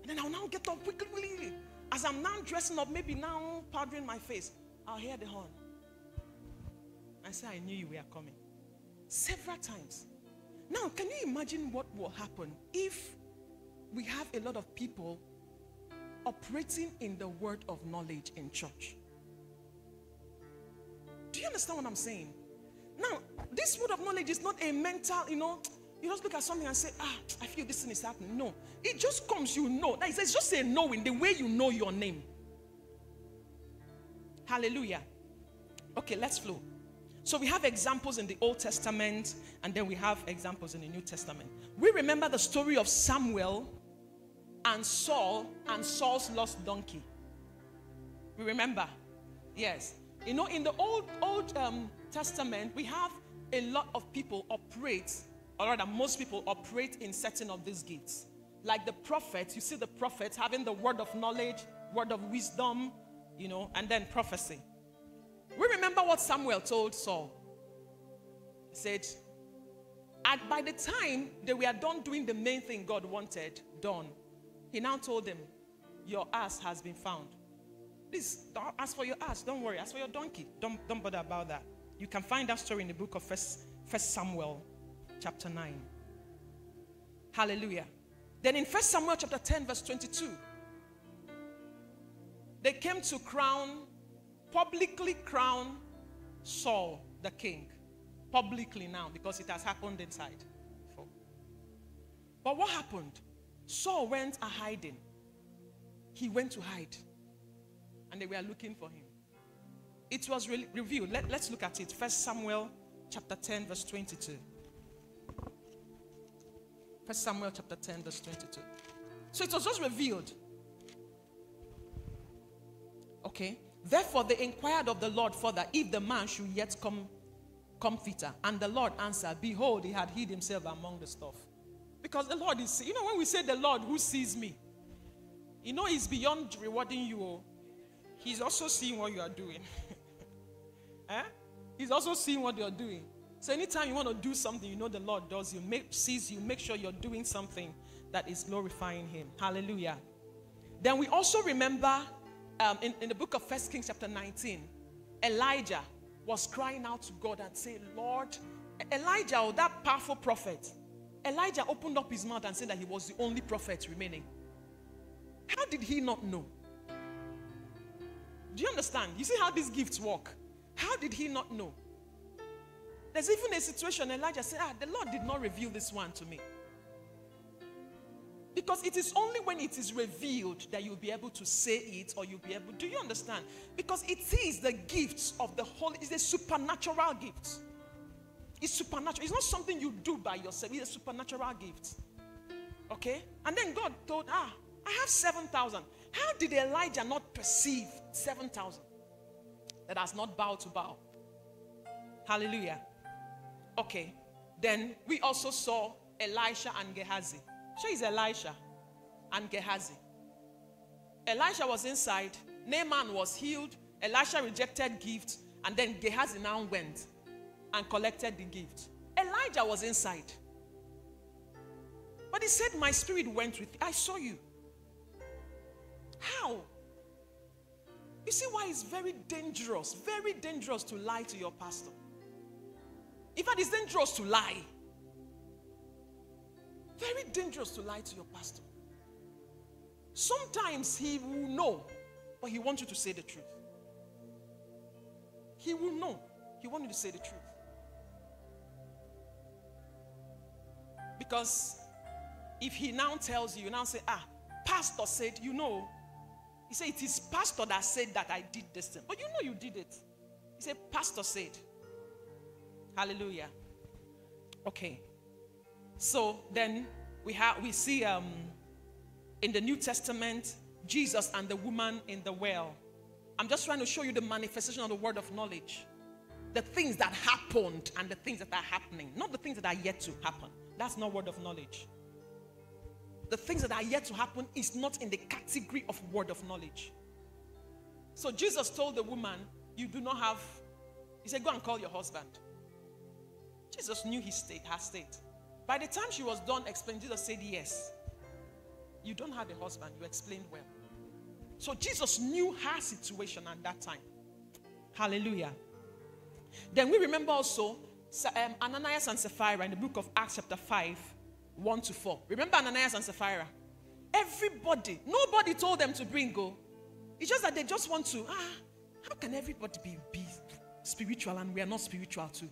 And then I'll now get up quickly. As I'm now dressing up, maybe now powdering my face, I'll hear the horn. I say, I knew you were coming. Several times. Now, can you imagine what will happen if we have a lot of people operating in the word of knowledge in church? Do you understand what I'm saying? Now, this word of knowledge is not a mental, you know, you just look at something and say, ah, I feel this thing is happening. No. It just comes, you know. That is, it's just a knowing, the way you know your name. Hallelujah. Okay, let's flow. So we have examples in the Old Testament, and then we have examples in the New Testament. We remember the story of Samuel and Saul and Saul's lost donkey. We remember? Yes. You know, in the Old Old um, Testament, we have a lot of people operate, or rather, most people operate in certain of these gates. Like the prophets, you see the prophets having the word of knowledge, word of wisdom, you know, and then prophecy. We remember what Samuel told Saul. He said, and by the time they were done doing the main thing God wanted done, he now told them, Your ass has been found. Please don't ask for your ass. Don't worry. Ask for your donkey. Don't, don't bother about that. You can find that story in the book of First, First Samuel, chapter 9. Hallelujah. Then in First Samuel chapter 10, verse 22, they came to crown, publicly crown Saul the king. Publicly now, because it has happened inside. But what happened? Saul went a hiding. He went to hide and they were looking for him. It was re- revealed. Let, let's look at it. First Samuel chapter 10, verse 22. First Samuel chapter 10, verse 22. So it was just revealed. Okay. Therefore, they inquired of the Lord further if the man should yet come comforter. And the Lord answered, Behold, he had hid himself among the stuff. Because the Lord is, you know, when we say the Lord who sees me, you know, he's beyond rewarding you. Oh. He's also seeing what you are doing. eh? He's also seeing what you're doing. So anytime you want to do something, you know the Lord does you, make, sees you, make sure you're doing something that is glorifying Him. Hallelujah. Then we also remember um, in, in the book of First Kings chapter 19, Elijah was crying out to God and saying, Lord, Elijah, or that powerful prophet, Elijah opened up his mouth and said that he was the only prophet remaining. How did he not know? Do you understand? You see how these gifts work? How did he not know? There's even a situation Elijah said, Ah, the Lord did not reveal this one to me. Because it is only when it is revealed that you'll be able to say it or you'll be able. Do you understand? Because it is the gifts of the Holy, it's a supernatural gift. It's supernatural. It's not something you do by yourself, it's a supernatural gift. Okay? And then God told, Ah, I have 7,000. How did Elijah not perceive 7,000 that has not bowed to bow? Hallelujah. Okay. Then we also saw Elisha and Gehazi. So is Elisha and Gehazi. Elisha was inside, Naaman was healed, Elisha rejected gifts. and then Gehazi now went and collected the gift. Elijah was inside. But he said, My spirit went with you. I saw you. How? You see why it's very dangerous, very dangerous to lie to your pastor. In fact, it's dangerous to lie. Very dangerous to lie to your pastor. Sometimes he will know, but he wants you to say the truth. He will know. He wants you to say the truth. Because if he now tells you, you now say, ah, pastor said, you know, he said, it is pastor that said that I did this thing. But you know you did it. He said, pastor said. Hallelujah. Okay. So then we have we see um, in the New Testament Jesus and the woman in the well. I'm just trying to show you the manifestation of the word of knowledge. The things that happened and the things that are happening, not the things that are yet to happen. That's not word of knowledge. The things that are yet to happen is not in the category of word of knowledge. So Jesus told the woman, You do not have, he said, Go and call your husband. Jesus knew his state, her state. By the time she was done explaining, Jesus said, Yes. You don't have a husband. You explained well. So Jesus knew her situation at that time. Hallelujah. Then we remember also um, Ananias and Sapphira in the book of Acts, chapter 5, 1 to 4. Remember Ananias and Sapphira? Everybody, nobody told them to bring go. It's just that they just want to, ah, how can everybody be, be spiritual and we are not spiritual too?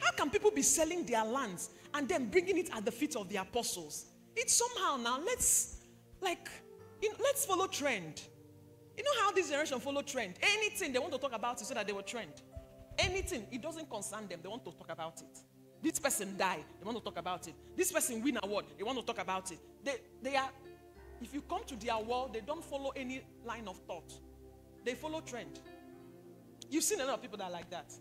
How can people be selling their lands and then bringing it at the feet of the apostles? It's somehow now, let's, like, you know, let's follow trend. You know how this generation follow trend? Anything they want to talk about it so that they will trend. Anything, it doesn't concern them. They want to talk about it. This person died, they want to talk about it. This person win award, they want to talk about it. They, they are, if you come to their world, they don't follow any line of thought. They follow trend. You've seen a lot of people that are like that.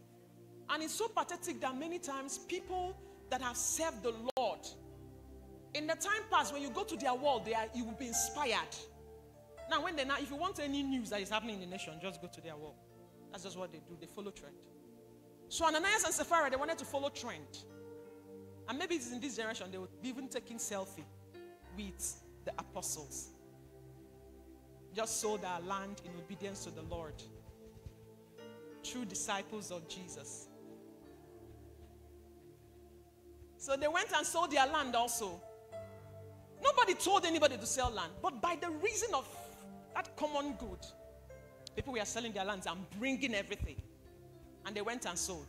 And it's so pathetic that many times people that have served the Lord, in the time past, when you go to their world, they are, you will be inspired. Now, when they now, if you want any news that is happening in the nation, just go to their world. That's just what they do. They follow trend. So Ananias and Sapphira, they wanted to follow trend. And maybe it's in this generation, they be even taking selfie with the apostles. Just sold their land in obedience to the Lord. True disciples of Jesus. So they went and sold their land also. Nobody told anybody to sell land, but by the reason of that common good, people were selling their lands and bringing everything. And they went and sold.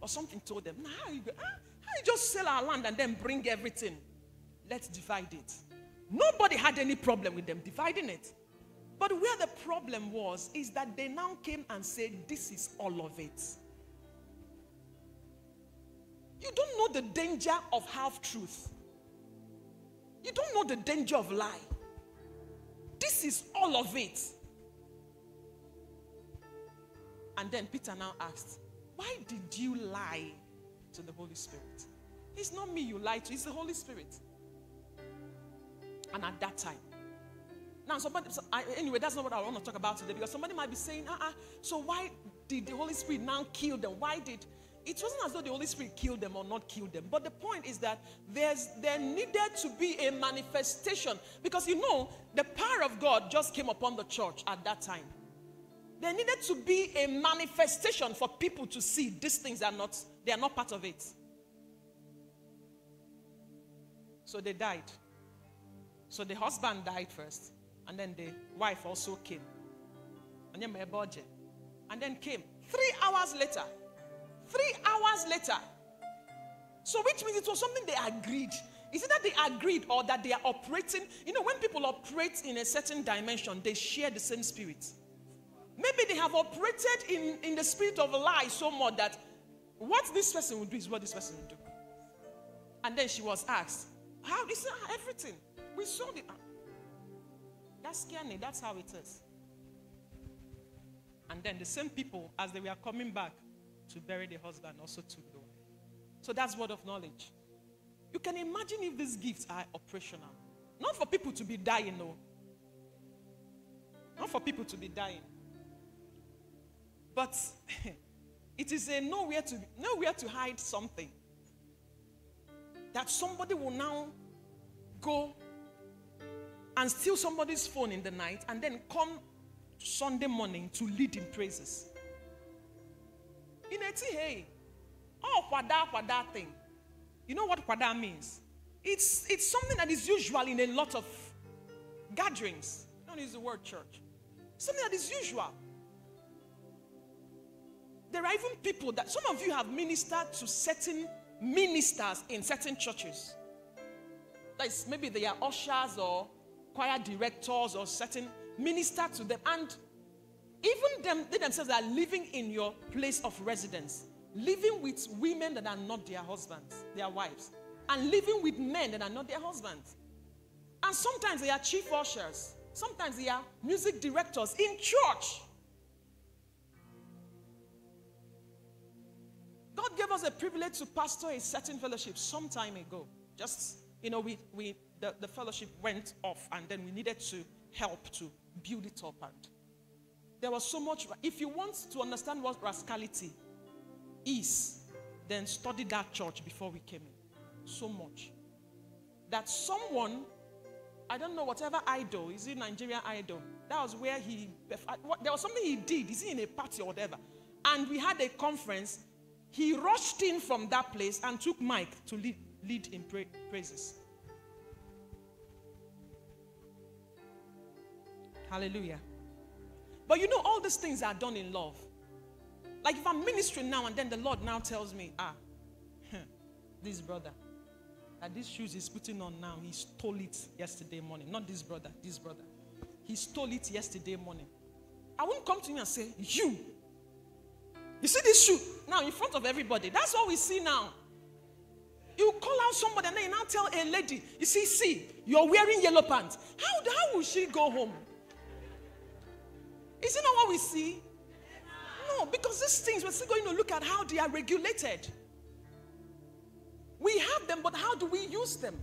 Or something told them, nah, how, you, how, ah, how you just sell our land and then bring everything? Let's divide it. Nobody had any problem with them dividing it. But where the problem was is that they now came and said, This is all of it. You don't know the danger of half truth. You don't know the danger of lie. This is all of it. And then Peter now asked, Why did you lie to the Holy Spirit. It's not me you lie to, it's the Holy Spirit. And at that time, now somebody, anyway, that's not what I want to talk about today because somebody might be saying, uh uh so why did the Holy Spirit now kill them? Why did it wasn't as though the Holy Spirit killed them or not killed them. But the point is that there's there needed to be a manifestation because you know the power of God just came upon the church at that time. There needed to be a manifestation for people to see these things are not they are not part of it. So they died. So the husband died first, and then the wife also came. And then and then came. Three hours later, Three hours later. So, which means it was something they agreed. Is it that they agreed or that they are operating? You know, when people operate in a certain dimension, they share the same spirit. Maybe they have operated in, in the spirit of a lie so much that what this person will do is what this person will do. And then she was asked, How is everything? We saw it. That's scary. That's how it is. And then the same people, as they were coming back, to bury the husband also took the wife. So that's word of knowledge. You can imagine if these gifts are operational. Not for people to be dying, no. Not for people to be dying. But it is a nowhere to nowhere to hide something. That somebody will now go and steal somebody's phone in the night and then come Sunday morning to lead in praises. In hey, oh kwada kwada thing. You know what kwada means? It's it's something that is usual in a lot of gatherings. Don't use the word church. Something that is usual. There are even people that some of you have ministered to certain ministers in certain churches. That is, maybe they are ushers or choir directors or certain minister to them. And even them, they themselves are living in your place of residence, living with women that are not their husbands, their wives, and living with men that are not their husbands. And sometimes they are chief ushers, sometimes they are music directors in church. God gave us a privilege to pastor a certain fellowship some time ago. Just, you know, we, we the, the fellowship went off and then we needed to help to build it up and there was so much. If you want to understand what rascality is, then study that church before we came in. So much. That someone, I don't know, whatever idol, is it Nigerian idol? That was where he, there was something he did. Is he in a party or whatever? And we had a conference. He rushed in from that place and took Mike to lead, lead in pra- praises. Hallelujah. But you know, all these things are done in love. Like if I'm ministering now and then the Lord now tells me, ah, this brother, that these shoes he's putting on now, he stole it yesterday morning. Not this brother, this brother. He stole it yesterday morning. I won't come to you and say, you. You see this shoe now in front of everybody. That's what we see now. You call out somebody and then you now tell a lady, you see, see, you're wearing yellow pants. How, how will she go home? Is it not what we see? No, because these things we're still going to look at how they are regulated. We have them, but how do we use them?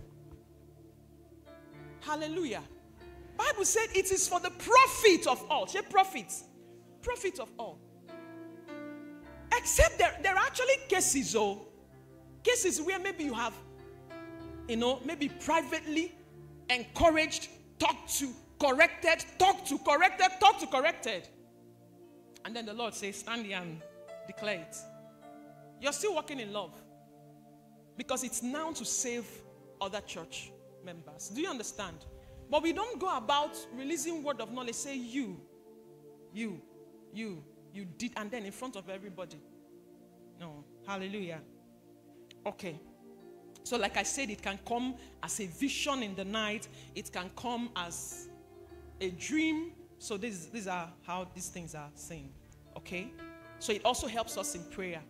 Hallelujah. Bible said it is for the profit of all. Say profit. Profit of all. Except there, there are actually cases, oh, cases where maybe you have, you know, maybe privately encouraged, talked to, corrected, talk to, corrected, talk to, corrected. And then the Lord says, Stand here and declare it. You're still walking in love because it's now to save other church members. Do you understand? But we don't go about releasing word of knowledge, say, You, you, you, you did, and then in front of everybody. No. Hallelujah. Okay. So, like I said, it can come as a vision in the night, it can come as a dream. So these, these are how these things are seen. Okay? So it also helps us in prayer.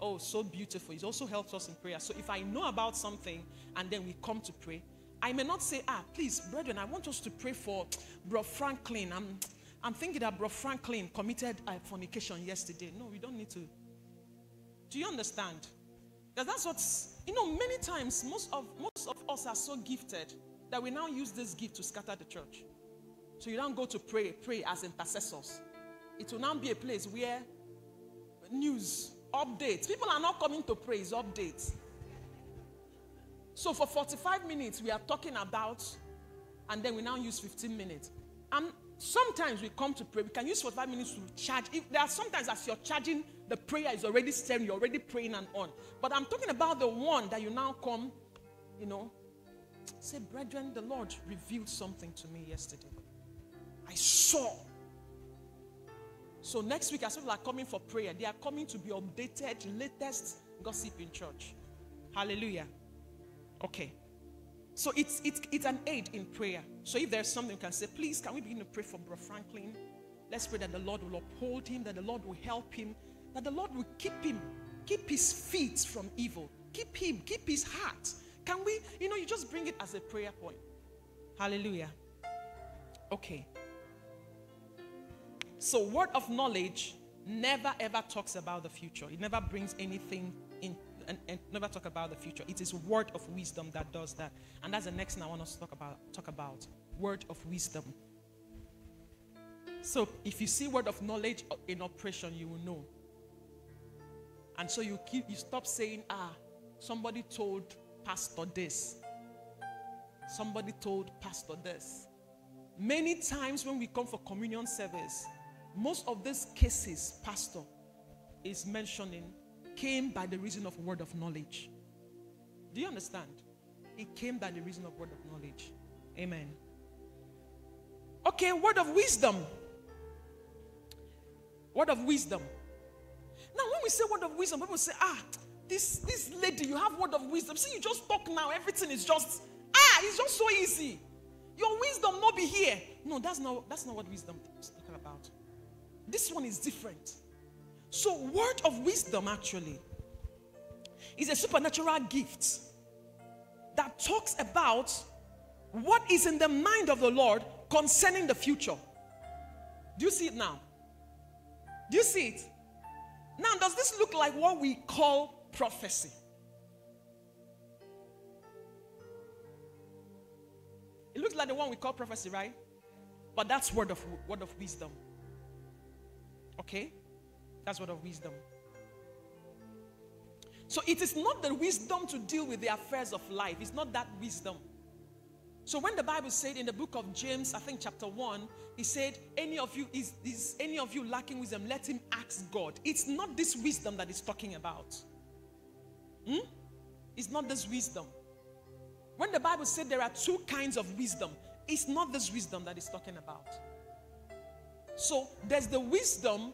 Oh, so beautiful. It also helps us in prayer. So if I know about something and then we come to pray, I may not say, ah, please, brethren, I want us to pray for Bro Franklin. I'm, I'm thinking that Bro Franklin committed fornication yesterday. No, we don't need to. Do you understand? Because that's what's, you know, many times most of most of us are so gifted that we now use this gift to scatter the church. So you don't go to pray, pray as intercessors. It will now be a place where news, updates. People are not coming to praise, updates. So for 45 minutes, we are talking about, and then we now use 15 minutes. And sometimes we come to pray, we can use 45 minutes to charge. If there are sometimes as you're charging, the prayer is already stirring, you're already praying and on. But I'm talking about the one that you now come, you know, say, brethren, the Lord revealed something to me yesterday. I saw. So next week, as people are coming for prayer, they are coming to be updated, latest gossip in church. Hallelujah. Okay. So it's, it's, it's an aid in prayer. So if there's something you can say, please, can we begin to pray for Bro Franklin? Let's pray that the Lord will uphold him, that the Lord will help him, that the Lord will keep him, keep his feet from evil, keep him, keep his heart. Can we, you know, you just bring it as a prayer point. Hallelujah. Okay. So, word of knowledge never ever talks about the future. It never brings anything in and, and, never talk about the future. It is word of wisdom that does that. And that's the next thing I want us to talk about. Talk about word of wisdom. So if you see word of knowledge in operation, you will know. And so you keep you stop saying, ah, somebody told pastor this. Somebody told pastor this. Many times when we come for communion service, most of these cases, pastor is mentioning came by the reason of word of knowledge. Do you understand? It came by the reason of word of knowledge. Amen. Okay, word of wisdom. Word of wisdom. Now, when we say word of wisdom, people say, ah, this, this lady, you have word of wisdom. See, you just talk now. Everything is just, ah, it's just so easy. Your wisdom not be here. No, that's not, that's not what wisdom is. This one is different. So, word of wisdom actually is a supernatural gift that talks about what is in the mind of the Lord concerning the future. Do you see it now? Do you see it? Now, does this look like what we call prophecy? It looks like the one we call prophecy, right? But that's word of word of wisdom. Okay? That's word of wisdom. So it is not the wisdom to deal with the affairs of life. It's not that wisdom. So when the Bible said in the book of James, I think chapter 1, he said, Any of you is, is any of you lacking wisdom, let him ask God. It's not this wisdom that he's talking about. Hmm? It's not this wisdom. When the Bible said there are two kinds of wisdom, it's not this wisdom that he's talking about. So there's the wisdom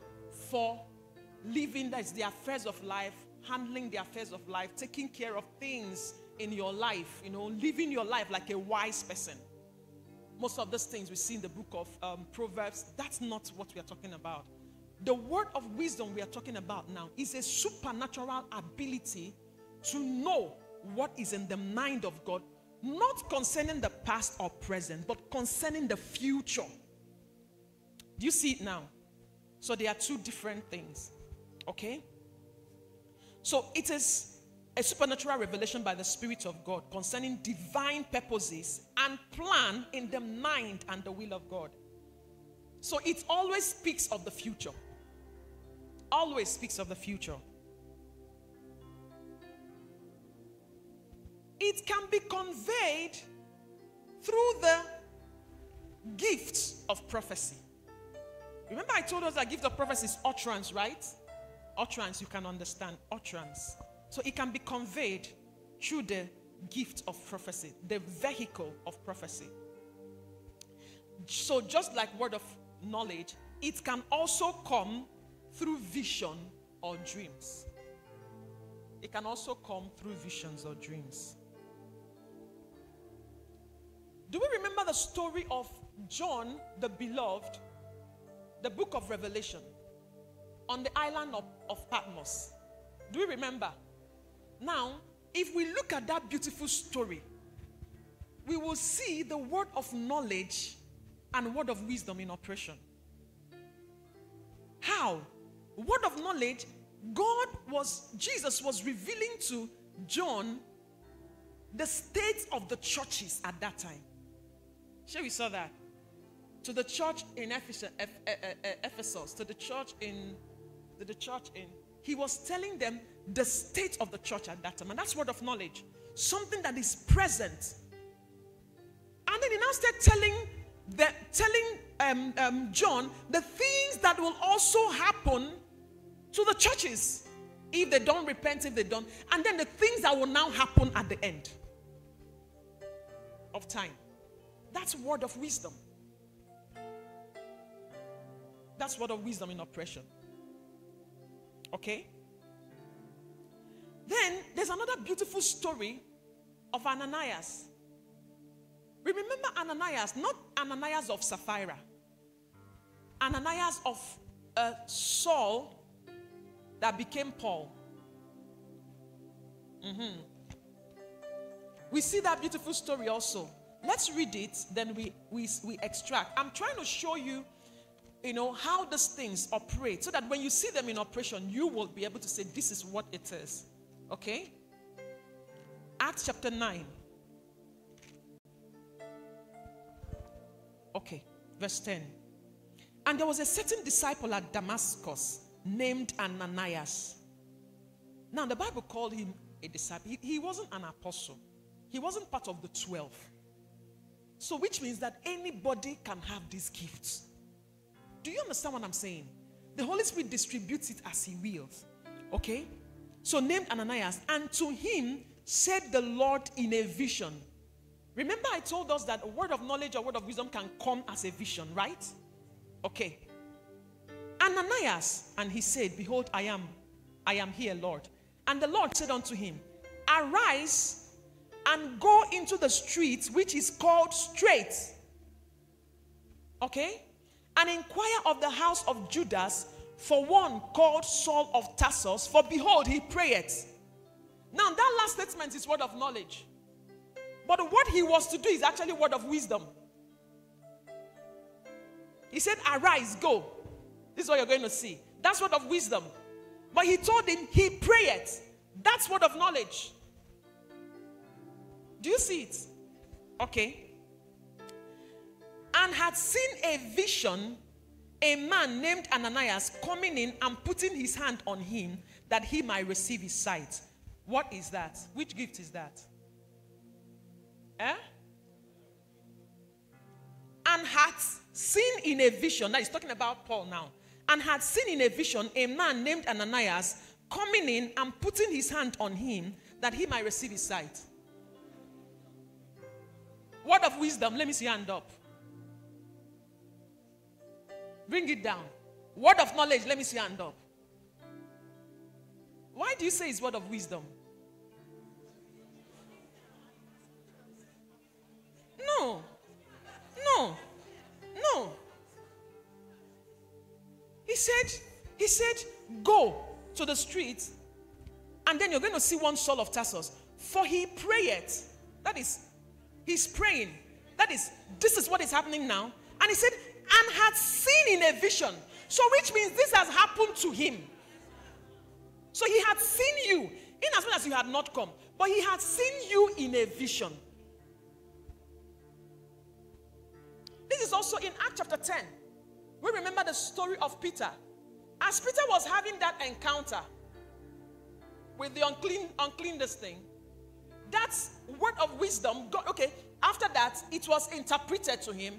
for living that's the affairs of life, handling the affairs of life, taking care of things in your life, you know, living your life like a wise person. Most of those things we see in the book of um, Proverbs, that's not what we are talking about. The word of wisdom we are talking about now is a supernatural ability to know what is in the mind of God, not concerning the past or present, but concerning the future. Do you see it now? So they are two different things. Okay? So it is a supernatural revelation by the Spirit of God concerning divine purposes and plan in the mind and the will of God. So it always speaks of the future. Always speaks of the future. It can be conveyed through the gifts of prophecy. Remember, I told us that gift of prophecy is utterance, right? Utterance, you can understand. Utterance. So it can be conveyed through the gift of prophecy, the vehicle of prophecy. So, just like word of knowledge, it can also come through vision or dreams. It can also come through visions or dreams. Do we remember the story of John the Beloved the book of Revelation on the island of, of Patmos. Do you remember? Now, if we look at that beautiful story, we will see the word of knowledge and word of wisdom in operation. How? Word of knowledge God was, Jesus was revealing to John the state of the churches at that time. Sure, we saw that. To the church in Ephesus, Ephesus to the church in, to the church in, he was telling them the state of the church at that time. And that's word of knowledge. Something that is present. And then he now started telling the, telling um, um, John the things that will also happen to the churches if they don't repent, if they don't, and then the things that will now happen at the end of time. That's word of wisdom. That's word of wisdom in oppression. Okay? Then there's another beautiful story of Ananias. Remember Ananias, not Ananias of Sapphira, Ananias of uh, Saul that became Paul. Mm-hmm. We see that beautiful story also. Let's read it, then we, we, we extract. I'm trying to show you, you know, how these things operate so that when you see them in operation, you will be able to say, this is what it is. Okay? Acts chapter 9. Okay, verse 10. And there was a certain disciple at Damascus named Ananias. Now, the Bible called him a disciple. He, he wasn't an apostle, he wasn't part of the 12. So, which means that anybody can have these gifts. Do you understand what I'm saying? The Holy Spirit distributes it as He wills. Okay? So, named Ananias, and to him said the Lord in a vision. Remember, I told us that a word of knowledge or word of wisdom can come as a vision, right? Okay. Ananias, and he said, Behold, I am, I am here, Lord. And the Lord said unto him, Arise and go into the street which is called Straight. Okay? And inquire of the house of Judas for one called Saul of Tarsus, for behold, he prayeth. Now, that last statement is word of knowledge. But what he was to do is actually word of wisdom. He said, Arise, go. This is what you're going to see. That's word of wisdom. But he told him, He prayeth. That's word of knowledge. Do you see it? Okay. And had seen a vision, a man named Ananias coming in and putting his hand on him that he might receive his sight. What is that? Which gift is that? Eh? And had seen in a vision, now he's talking about Paul now, and had seen in a vision a man named Ananias coming in and putting his hand on him that he might receive his sight. Word of wisdom, let me see hand up. Bring it down. Word of knowledge, let me see hand up. Why do you say it's word of wisdom? No. No. No. He said, he said, go to the street, and then you're going to see one Saul of Tarsus. For he prayeth. That is, he's praying. That is, this is what is happening now. And he said, and had seen in a vision. So, which means this has happened to him. So, he had seen you, in as much as you had not come, but he had seen you in a vision. This is also in Act chapter 10. We remember the story of Peter. As Peter was having that encounter with the unclean, uncleanness thing, that's word of wisdom. God, okay, after that, it was interpreted to him.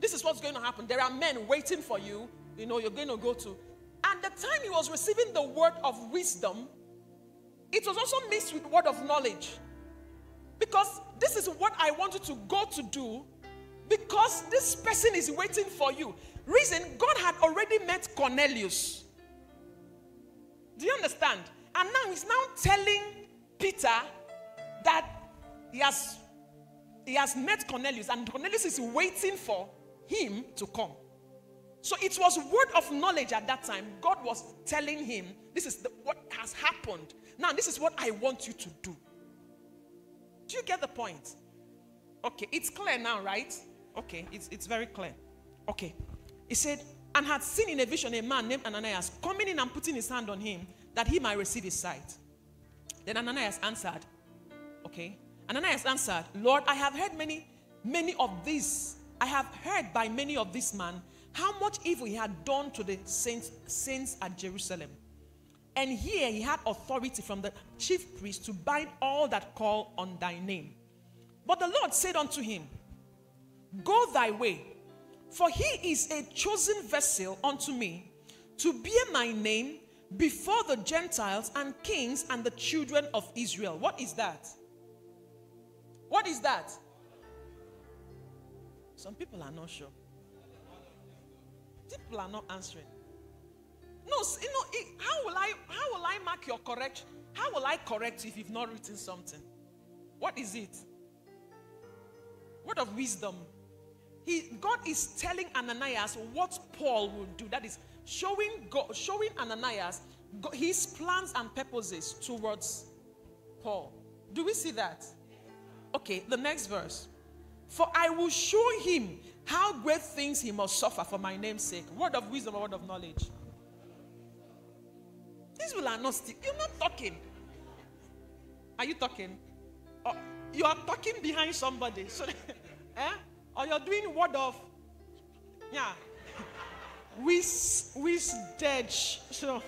This is what's going to happen. There are men waiting for you. You know, you're going to go to. And the time he was receiving the word of wisdom, it was also mixed with word of knowledge. Because this is what I wanted to go to do because this person is waiting for you. Reason God had already met Cornelius. Do you understand? And now he's now telling Peter that he has he has met Cornelius and Cornelius is waiting for him to come. So it was word of knowledge at that time. God was telling him, this is the, what has happened. Now this is what I want you to do. Do you get the point? Okay, it's clear now, right? Okay, it's, it's very clear. Okay. He said, and had seen in a vision a man named Ananias coming in and putting his hand on him that he might receive his sight. Then Ananias answered, Okay. Ananias answered, Lord, I have heard many, many of these. I have heard by many of this man how much evil he had done to the saints, saints at Jerusalem. And here he had authority from the chief priest to bind all that call on thy name. But the Lord said unto him, Go thy way, for he is a chosen vessel unto me to bear my name before the Gentiles and kings and the children of Israel. What is that? What is that? Some people are not sure. People are not answering. No, you know, how will I how will I mark your correction? How will I correct if you've not written something? What is it? Word of wisdom. He, God is telling Ananias what Paul will do. That is showing God, showing Ananias his plans and purposes towards Paul. Do we see that? Okay, the next verse. For I will show him how great things he must suffer for my name's sake. Word of wisdom, word of knowledge. These will not still. You're not talking. Are you talking? Or you are talking behind somebody. So, eh? Or you're doing word of yeah. We we dead. So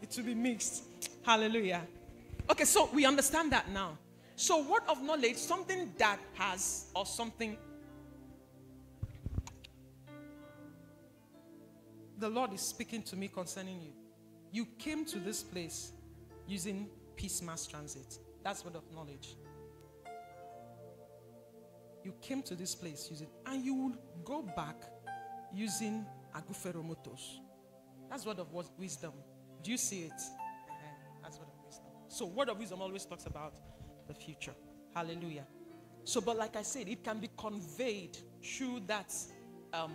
it will be mixed. Hallelujah. Okay, so we understand that now. So, word of knowledge, something that has or something the Lord is speaking to me concerning you. You came to this place using Peace Mass Transit. That's word of knowledge. You came to this place using, and you will go back using Agufero Motors. That's word of wisdom. Do you see it? Uh-huh. That's word of wisdom. So, word of wisdom always talks about the future. Hallelujah. So, but like I said, it can be conveyed through that um,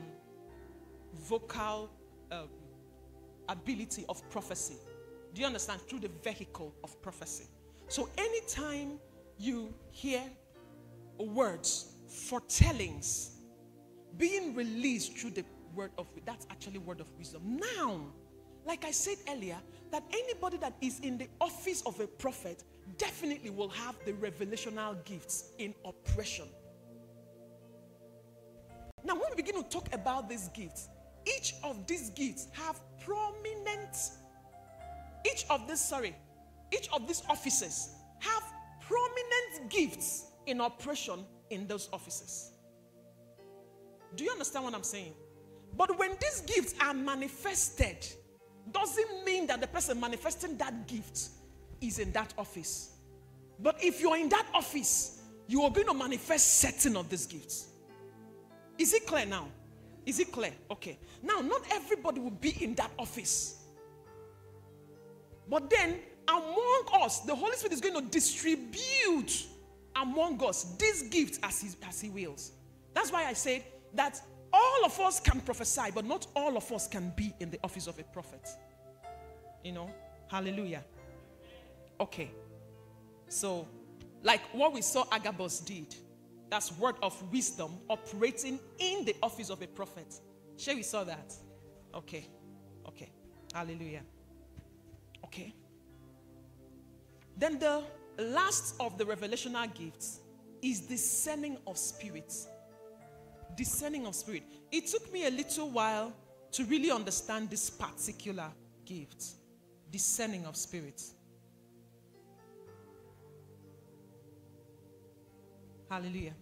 vocal um, ability of prophecy. Do you understand? Through the vehicle of prophecy. So, anytime you hear words, foretellings being released through the word of that's actually word of wisdom. Now, like I said earlier, that anybody that is in the office of a prophet definitely will have the revelational gifts in operation. Now, when we begin to talk about these gifts, each of these gifts have prominent, each of these, sorry, each of these offices have prominent gifts in operation in those offices. Do you understand what I'm saying? But when these gifts are manifested, doesn't mean that the person manifesting that gift is in that office. But if you're in that office, you are going to manifest certain of these gifts. Is it clear now? Is it clear? Okay. Now, not everybody will be in that office. But then, among us, the Holy Spirit is going to distribute among us these gifts as he, as he wills. That's why I said that all of us can prophesy, but not all of us can be in the office of a prophet. You know? Hallelujah. Okay. So, like what we saw Agabus did, that's word of wisdom operating in the office of a prophet. Shall we saw that? Okay. Okay. Hallelujah. Okay. Then the last of the revelational gifts is discerning of spirits discerning of spirit. It took me a little while to really understand this particular gift discerning of spirit. Hallelujah.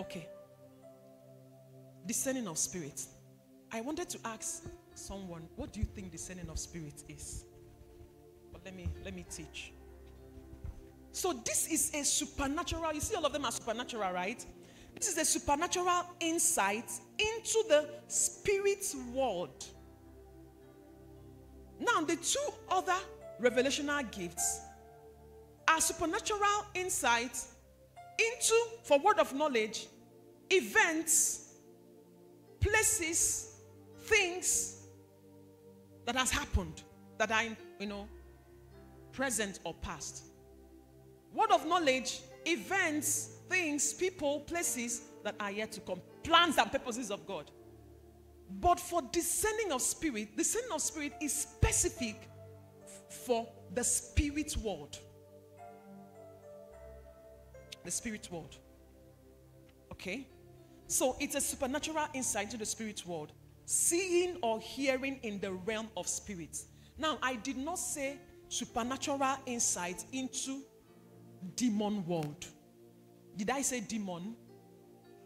Okay. Discerning of spirit. I wanted to ask someone, what do you think discerning of spirit is? But let me let me teach. So this is a supernatural. You see, all of them are supernatural, right? This is a supernatural insight into the spirit world. Now, the two other revelational gifts are supernatural insight into, for word of knowledge, events, places, things that has happened that are, you know, present or past. Word of knowledge, events, things, people, places that are yet to come. Plans and purposes of God. But for discerning of spirit, discerning of spirit is specific for the spirit world. The spirit world. Okay? So it's a supernatural insight to the spirit world, seeing or hearing in the realm of spirits. Now, I did not say supernatural insight into demon world. Did I say demon?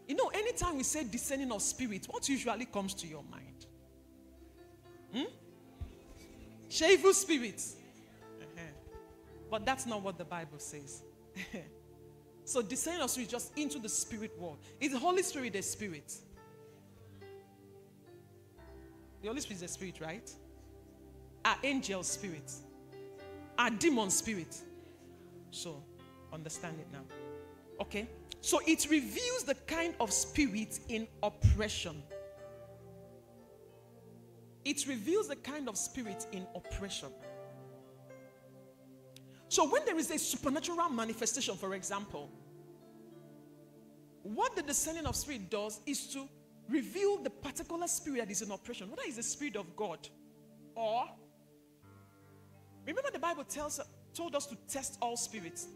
You know, anytime we say discerning of spirit, what usually comes to your mind? Hmm? Evil spirits. Uh-huh. But that's not what the Bible says. so discerning of spirit just into the spirit world. Is the Holy Spirit a spirit? The Holy Spirit is a spirit, right? Our angel spirit, our demon spirit. So understand it now. Okay? So it reveals the kind of spirit in oppression. It reveals the kind of spirit in oppression. So when there is a supernatural manifestation, for example, what the discerning of spirit does is to reveal the particular spirit that is in operation, whether it's the spirit of God or remember the Bible tells told us to test all spirits.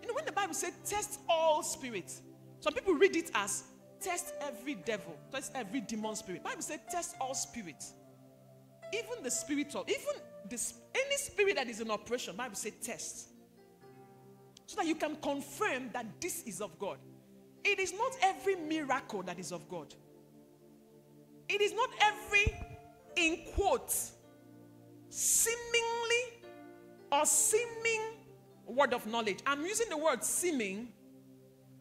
You know, when the Bible said test all spirits, some people read it as test every devil, test every demon spirit. Bible said test all spirits. Even the spiritual, even this, any spirit that is in operation, Bible said test. So that you can confirm that this is of God. It is not every miracle that is of God. It is not every, in quotes, seemingly or seeming word of knowledge. I'm using the word seeming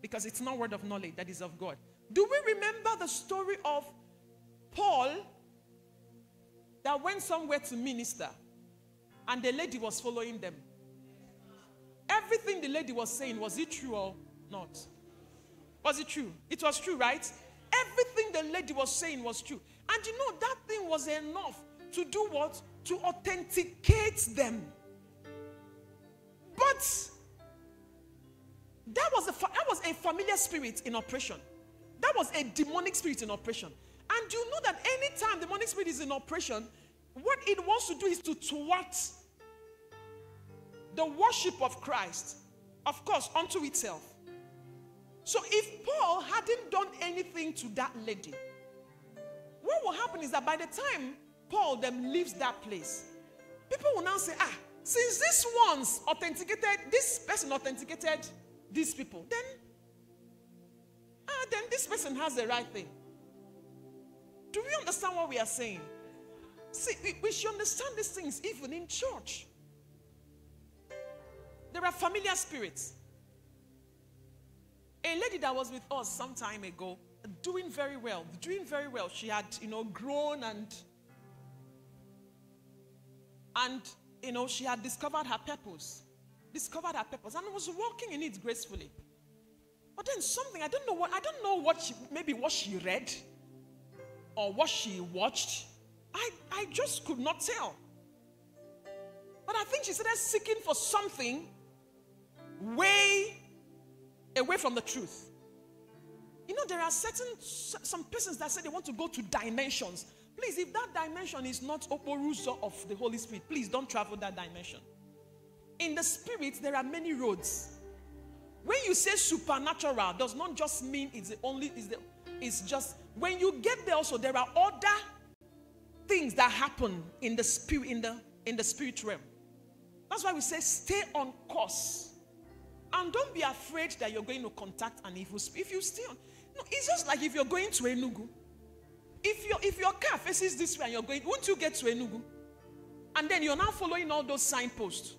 because it's not word of knowledge that is of God. Do we remember the story of Paul that went somewhere to minister and the lady was following them? Everything the lady was saying, was it true or not? Was it true? It was true, right? Everything the lady was saying was true. And you know, that thing was enough to do what? To authenticate them. But that was, a, that was a familiar spirit in operation. That was a demonic spirit in operation. And you know that anytime the demonic spirit is in operation, what it wants to do is to thwart the worship of Christ, of course, unto itself. So if Paul hadn't done anything to that lady, what will happen is that by the time Paul then leaves that place, people will now say, ah, since this one's authenticated, this person authenticated these people, then, ah, then this person has the right thing. Do we understand what we are saying? See, we, we should understand these things even in church. There are familiar spirits. A lady that was with us some time ago, doing very well, doing very well. She had, you know, grown and and you know, she had discovered her purpose. Discovered her purpose and was walking in it gracefully. But then something, I don't know what, I don't know what she, maybe what she read or what she watched. I, I just could not tell. But I think she started seeking for something way away from the truth. You know, there are certain some persons that say they want to go to dimensions. Please, if that dimension is not Oporuso of the Holy Spirit, please don't travel that dimension. In the spirit, there are many roads. When you say supernatural, does not just mean it's the only is the it's just when you get there also there are other things that happen in the spirit in the in the spirit realm. That's why we say stay on course. And don't be afraid that you're going to contact an evil spirit. If you on, no, it's just like if you're going to Enugu. If your if your car faces this way and you're going, won't you get to Enugu? And then you're now following all those signposts.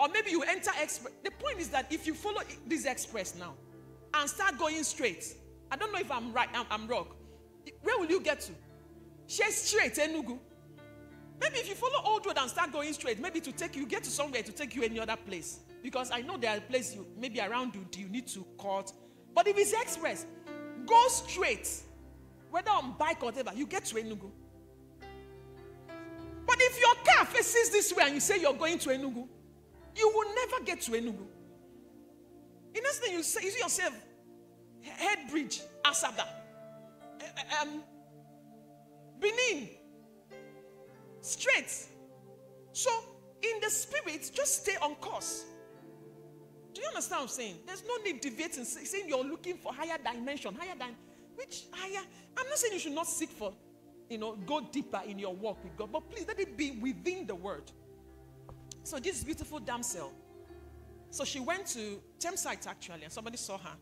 Or maybe you enter express. The point is that if you follow this express now and start going straight, I don't know if I'm right, I'm, I'm wrong. Where will you get to? Share straight, Enugu. Maybe if you follow old road and start going straight, maybe to take you get to somewhere to take you any other place. Because I know there are places you maybe around you you need to cut. But if it's express, go straight whether on bike or whatever, you get to Enugu. But if your car faces this way and you say you're going to Enugu, you will never get to Enugu. In next thing you say, you see yourself, head bridge, Asaba. Um, Benin. Straight. So, in the spirit, just stay on course. Do you understand what I'm saying? There's no need deviating, saying you're looking for higher dimension, higher than which higher. I'm not saying you should not seek for, you know, go deeper in your walk with God, but please let it be within the word. So this beautiful damsel, so she went to Thameside actually, and somebody saw her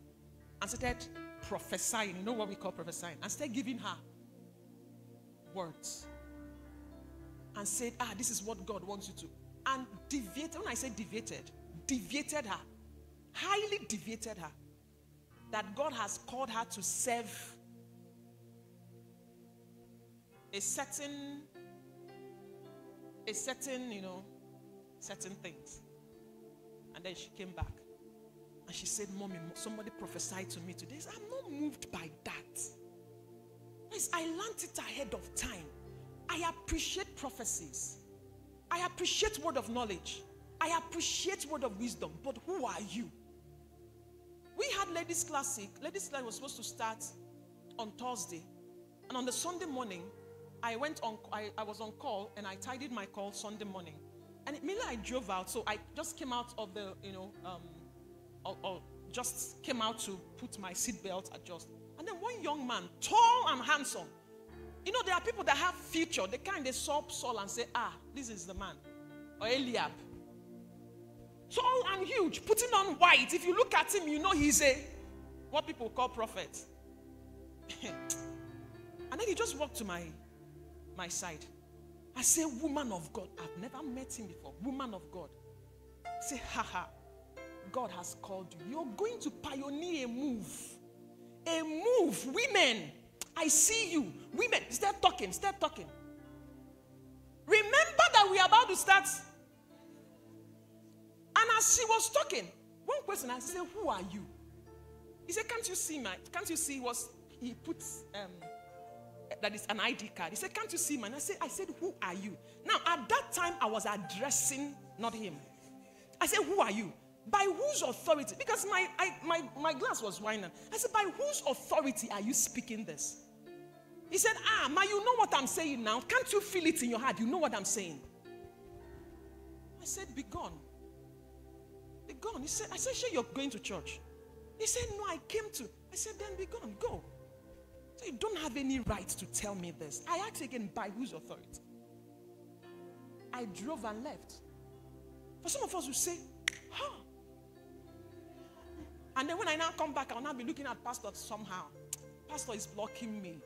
and started prophesying. You know what we call prophesying? And started giving her words. And said, Ah, this is what God wants you to. And deviated. When I say deviated, deviated her. Highly deviated her. That God has called her to serve a certain, a certain, you know, certain things. And then she came back. And she said, Mommy, somebody prophesied to me today. I'm not moved by that. Yes, I learned it ahead of time. I appreciate prophecies. I appreciate word of knowledge. I appreciate word of wisdom. But who are you? We had Ladies Classic. Ladies Classic was supposed to start on Thursday. And on the Sunday morning, I went on, I, I was on call and I tidied my call Sunday morning. And immediately I drove out. So I just came out of the, you know, um, or, or just came out to put my seatbelt adjust. And then one young man, tall and handsome. You know, there are people that have future. They kind of saw Saul and say, ah, this is the man. Or Eliab. Tall and huge, putting on white. If you look at him, you know he's a, what people call prophet. and then he just walked to my, my side. I say, woman of God. I've never met him before. Woman of God. I say, haha. God has called you. You're going to pioneer a move. A move. Women, I see you. Women, start talking, start talking. Remember that we are about to start. And as she was talking, one question I said, Who are you? He said, Can't you see my can't you see was he puts um that is an ID card. He said, Can't you see man? I said, I said, Who are you? Now at that time I was addressing not him. I said, Who are you? By whose authority? Because my, I, my, my glass was whining. I said, By whose authority are you speaking this? He said, Ah, ma, you know what I'm saying now. Can't you feel it in your heart? You know what I'm saying. I said, Be gone. Be gone. He said, I said, Sure, you're going to church. He said, No, I came to. I said, Then be gone. Go. So you don't have any right to tell me this. I asked again, By whose authority? I drove and left. For some of us who say, Huh, and then when I now come back, I'll now be looking at Pastor somehow. Pastor is blocking me.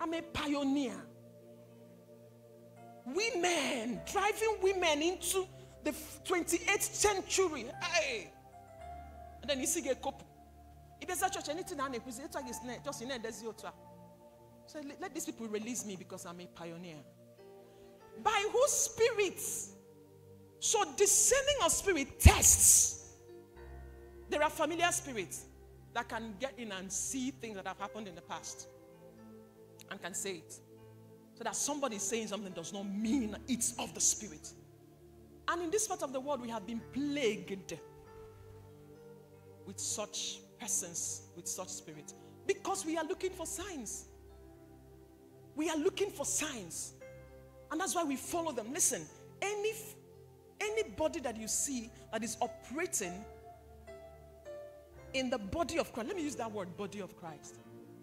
I'm a pioneer. Women, driving women into the 28th century. Hey! And then you see a couple. If there's a church, anything I it's just in there, there's So let these people release me because I'm a pioneer. By whose spirits? So discerning of spirit tests there are familiar spirits that can get in and see things that have happened in the past and can say it. So that somebody saying something does not mean it's of the spirit. And in this part of the world, we have been plagued with such persons, with such spirit, because we are looking for signs. We are looking for signs. And that's why we follow them. Listen, any anybody that you see that is operating in the body of Christ. Let me use that word, body of Christ.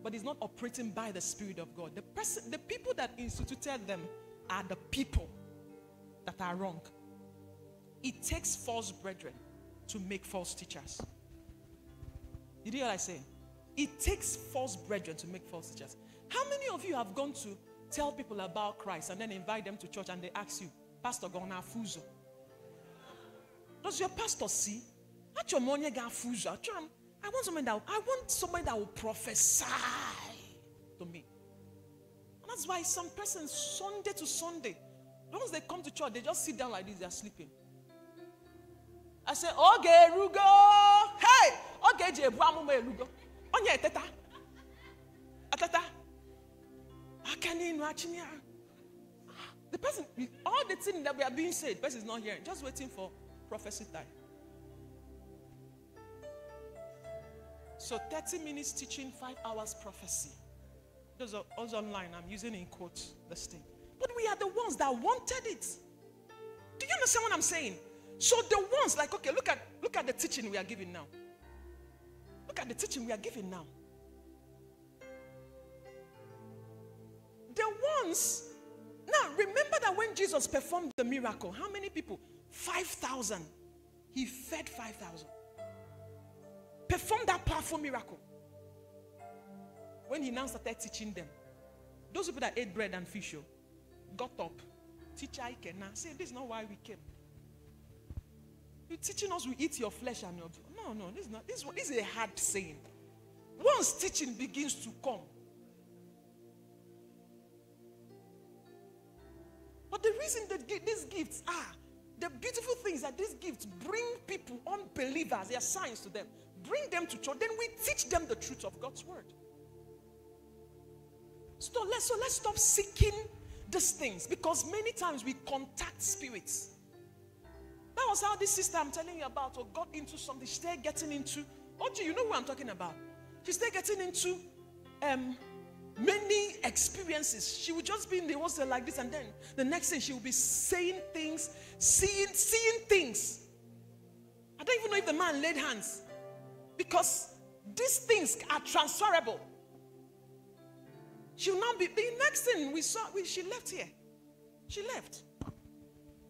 But is not operating by the Spirit of God. The person, the people that instituted them are the people that are wrong. It takes false brethren to make false teachers. You hear what I say? It takes false brethren to make false teachers. How many of you have gone to tell people about Christ and then invite them to church and they ask you, Pastor Gona Fuzo? Does your pastor see? At your money Fuzo. I want somebody that I want somebody that will prophesy to me. And that's why some persons Sunday to Sunday, once they come to church, they just sit down like this, they're sleeping. I say, okay, Rugo. Hey, okay, Jebu amume Rugo. Onye teta. Ateta. Akani The person, all the things that we are being said, the person is not hearing, just waiting for prophecy time. So 30 minutes teaching, five hours prophecy. Those are those online. I'm using in quotes this thing. But we are the ones that wanted it. Do you understand what I'm saying? So the ones like okay, look at look at the teaching we are giving now. Look at the teaching we are giving now. The ones now remember that when Jesus performed the miracle, how many people? 5,000. He fed 5,000. Performed that powerful miracle. When he now started teaching them, those people that ate bread and fish oh, got up. Teacher, I can now say, This is not why we came. You're teaching us we eat your flesh and your blood. No, no, this is not. This, this is a hard saying. Once teaching begins to come, but the reason that these gifts are the beautiful things that these gifts bring people, unbelievers, they are signs to them, bring them to church. Then we teach them the truth of God's word. So let's, so let's stop seeking these things because many times we contact spirits. That was how this sister I'm telling you about or got into something. She started getting into, oh, you know what I'm talking about? She started getting into um, many experiences. She would just be in the hostel like this, and then the next thing she would be saying things, seeing, seeing things. I don't even know if the man laid hands because these things are transferable. She will not be the next thing we saw. We, she left here. She left.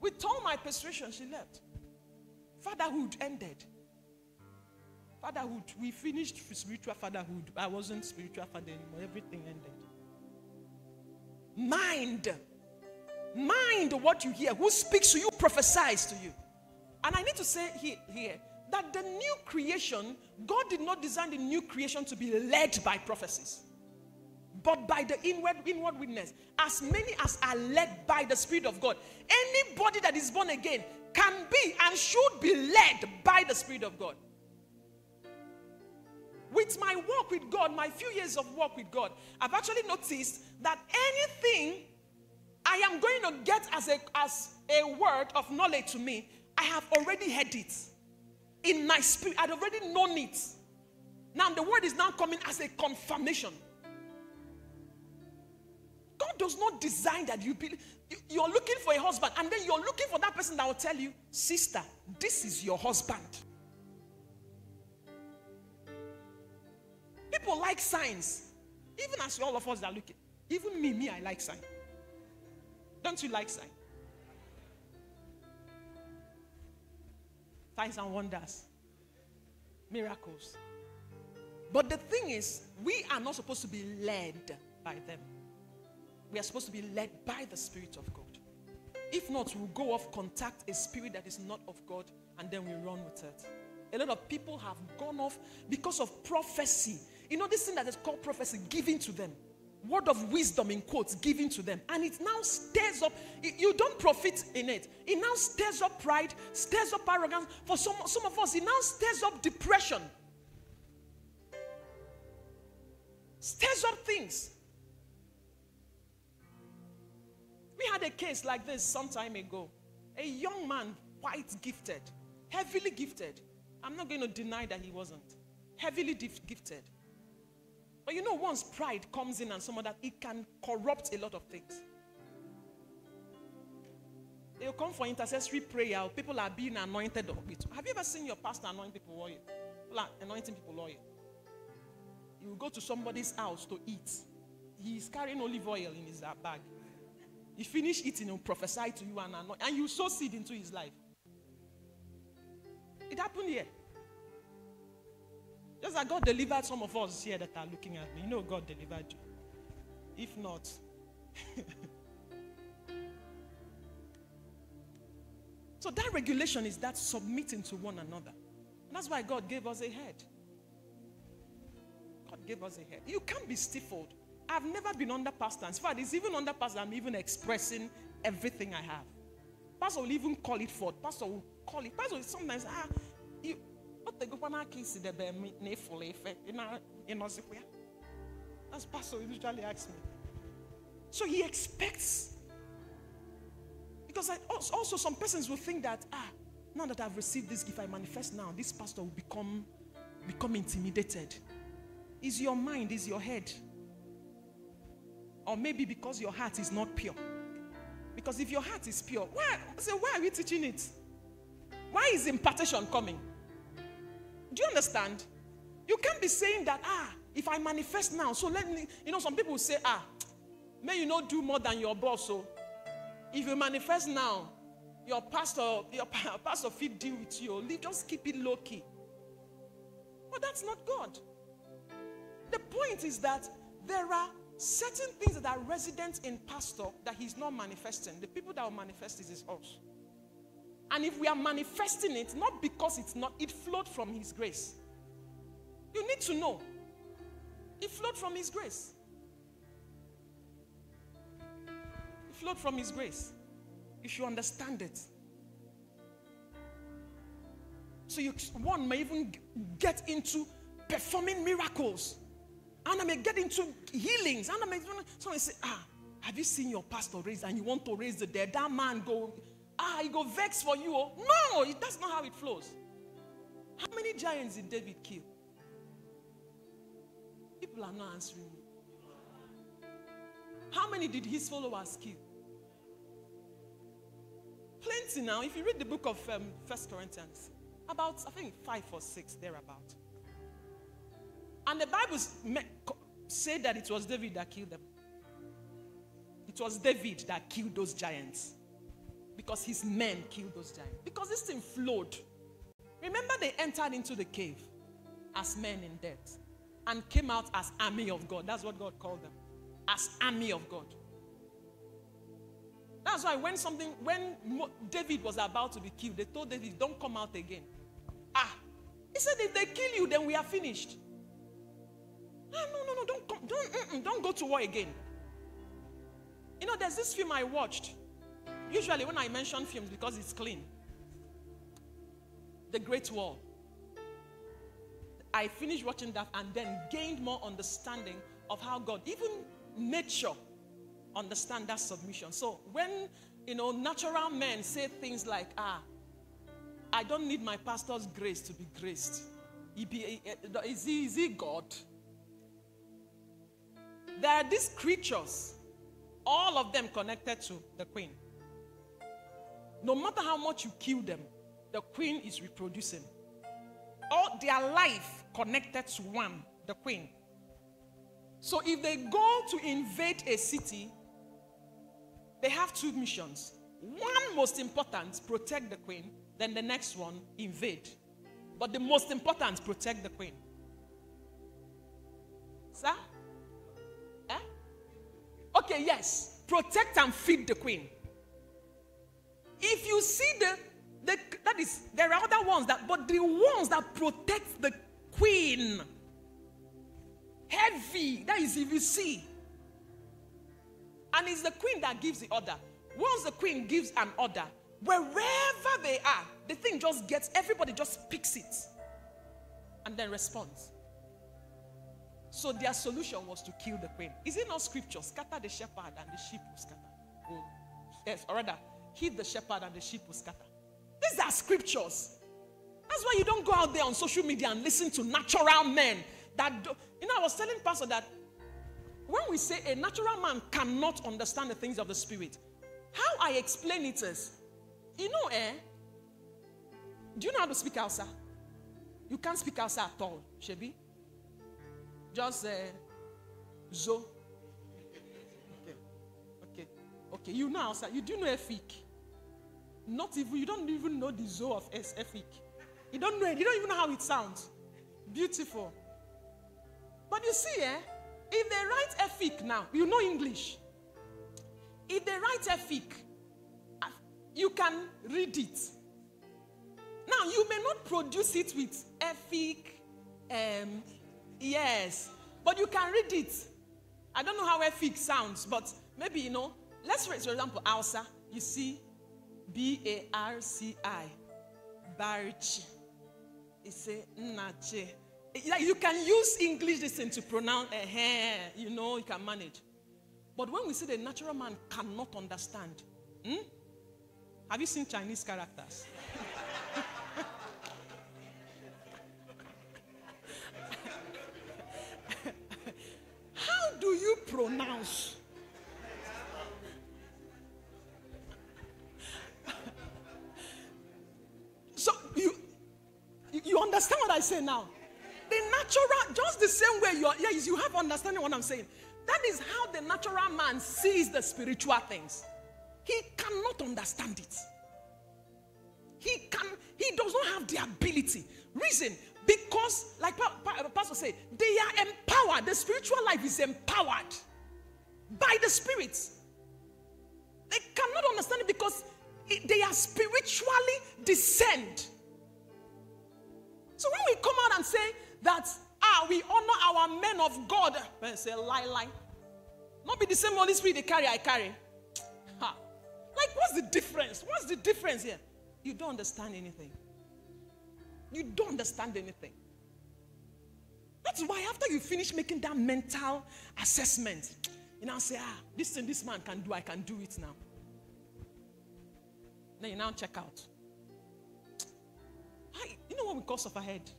With all my persuasion, she left. Fatherhood ended. Fatherhood, we finished spiritual fatherhood. I wasn't spiritual father anymore. Everything ended. Mind. Mind what you hear. Who speaks to you prophesies to you. And I need to say here, here that the new creation, God did not design the new creation to be led by prophecies, but by the inward, inward witness. As many as are led by the Spirit of God. Anybody that is born again can be and should be led by the Spirit of God. With my walk with God, my few years of walk with God, I've actually noticed that anything I am going to get as a, as a word of knowledge to me, I have already heard it. In my spirit, I'd already known it. Now the word is now coming as a confirmation. God does not design that you believe. You're looking for a husband, and then you're looking for that person that will tell you, Sister, this is your husband. People like signs. Even as all of us are looking. Even me, me, I like sign. Don't you like sign? Signs and wonders. Miracles. But the thing is, we are not supposed to be led by them. We are supposed to be led by the Spirit of God. If not, we'll go off, contact a spirit that is not of God, and then we run with it. A lot of people have gone off because of prophecy you know, this thing that is called prophecy given to them. Word of wisdom in quotes given to them. And it now stirs up. You don't profit in it. It now stirs up pride, stirs up arrogance. For some, some of us, it now stirs up depression. Stirs up things. We had a case like this some time ago. A young man, quite gifted, heavily gifted. I'm not going to deny that he wasn't. Heavily gifted. But you know, once pride comes in and some of that, it can corrupt a lot of things. They'll come for intercessory prayer. People are being anointed. Have you ever seen your pastor anoint people oil? People are anointing people oil. You go to somebody's house to eat. He's carrying olive oil in his bag. He finish eating, he'll prophesy to you and anoint, and you sow seed into his life. It happened here. Just like God delivered some of us here that are looking at me. You know God delivered you. If not, so that regulation is that submitting to one another. And that's why God gave us a head. God gave us a head. You can't be stifled. I've never been under pastor. In fact, it's even under pastor I'm even expressing everything I have. Pastor will even call it forth. Pastor will call it. Pastor will sometimes, ah, you, that's pastor usually asks me. So he expects. Because I, also some persons will think that, ah, now that I've received this gift, I manifest now, this pastor will become, become intimidated. Is your mind, is your head. Or maybe because your heart is not pure. Because if your heart is pure, why? So why are we teaching it? Why is impartation coming? Do you understand? You can't be saying that, ah, if I manifest now, so let me, you know, some people say, ah, may you not do more than your boss. So if you manifest now, your pastor, your pastor fit deal with you. Just keep it low key. But that's not God. The point is that there are certain things that are resident in pastor that he's not manifesting. The people that will manifest is us. And if we are manifesting it, not because it's not, it flowed from his grace. You need to know. It flowed from his grace. It flowed from his grace. If you understand it. So you one may even get into performing miracles. And I may get into healings. And I may someone say, ah, have you seen your pastor raise and you want to raise the dead? That man go, ah, he go vex for you. Oh. No, that's not how it flows. How many giants did David kill? People are not answering me. How many did his followers kill? Plenty now. If you read the book of um, First Corinthians, about I think five or six thereabout. And the Bible said that it was David that killed them. It was David that killed those giants. Because his men killed those giants. Because this thing flowed. Remember, they entered into the cave as men in debt and came out as army of God. That's what God called them. As army of God. That's why when something, when David was about to be killed, they told David, don't come out again. Ah, he said, if they kill you, then we are finished. Ah, no, no, no, don't come, don't, mm-mm, don't go to war again. You know, there's this film I watched. Usually, when I mention films, because it's clean, The Great Wall. I finished watching that and then gained more understanding of how God, even nature, understand that submission. So when you know natural men say things like, ah, I don't need my pastor's grace to be graced. Is he, is he God? There are these creatures, all of them connected to the queen. No matter how much you kill them, the queen is reproducing. All their life connected to one, the queen. So if they go to invade a city, they have two missions. One most important, protect the queen. Then the next one, invade. But the most important, protect the queen. Sir? Okay, yes. Protect and feed the queen. If you see the, the that is, there are other ones that, but the ones that protect the queen, heavy, that is if you see. And it's the queen that gives the order. Once the queen gives an order, wherever they are, the thing just gets, everybody just picks it and then responds. So their solution was to kill the queen. Is it not scripture? Scatter the shepherd and the sheep will scatter. Oh, yes, or rather, hit the shepherd and the sheep will scatter. These are scriptures. That's why you don't go out there on social media and listen to natural men that do, you know I was telling pastor that when we say a natural man cannot understand the things of the spirit, how I explain it is, you know, eh? Do you know how to speak Hausa? You can't speak Hausa at all, Shebi. Just uh, zo. Okay, okay, okay. You know Hausa. You do know Efik. Not even you don't even know the zo of S, Efik. You don't know it. You don't even know how it sounds. Beautiful. But you see, eh? If they write Efik now, you know English. If they write Efik, uh, you can read it. Now, you may not produce it with Efik, um, yes, but you can read it. I don't know how Efik sounds, but maybe, you know, let's for example, Alsa. You see B A R C I, Barchi. It's a Nache like you can use English listen to pronounce hair, you know, you can manage. But when we say the natural man cannot understand, hmm? have you seen Chinese characters? pronounce. so you, you understand what I say now? The natural, just the same way you are, yeah, you have understanding what I'm saying. That is how the natural man sees the spiritual things. He cannot understand it. He can he does not have the ability. Reason because, like pa- Pastor said, they are empowered. The spiritual life is empowered by the Spirit. They cannot understand it because it, they are spiritually discerned. So when we come out and say that, ah, we honor our men of God, men say, lie, lie. Not be the same Holy Spirit they carry, I carry. Ha. Like, what's the difference? What's the difference here? You don't understand anything. You don't understand anything. That's why after you finish making that mental assessment, you now say, ah, this thing this man can do, I can do it now. Then you now check out. Hi, you know what we call suffer head?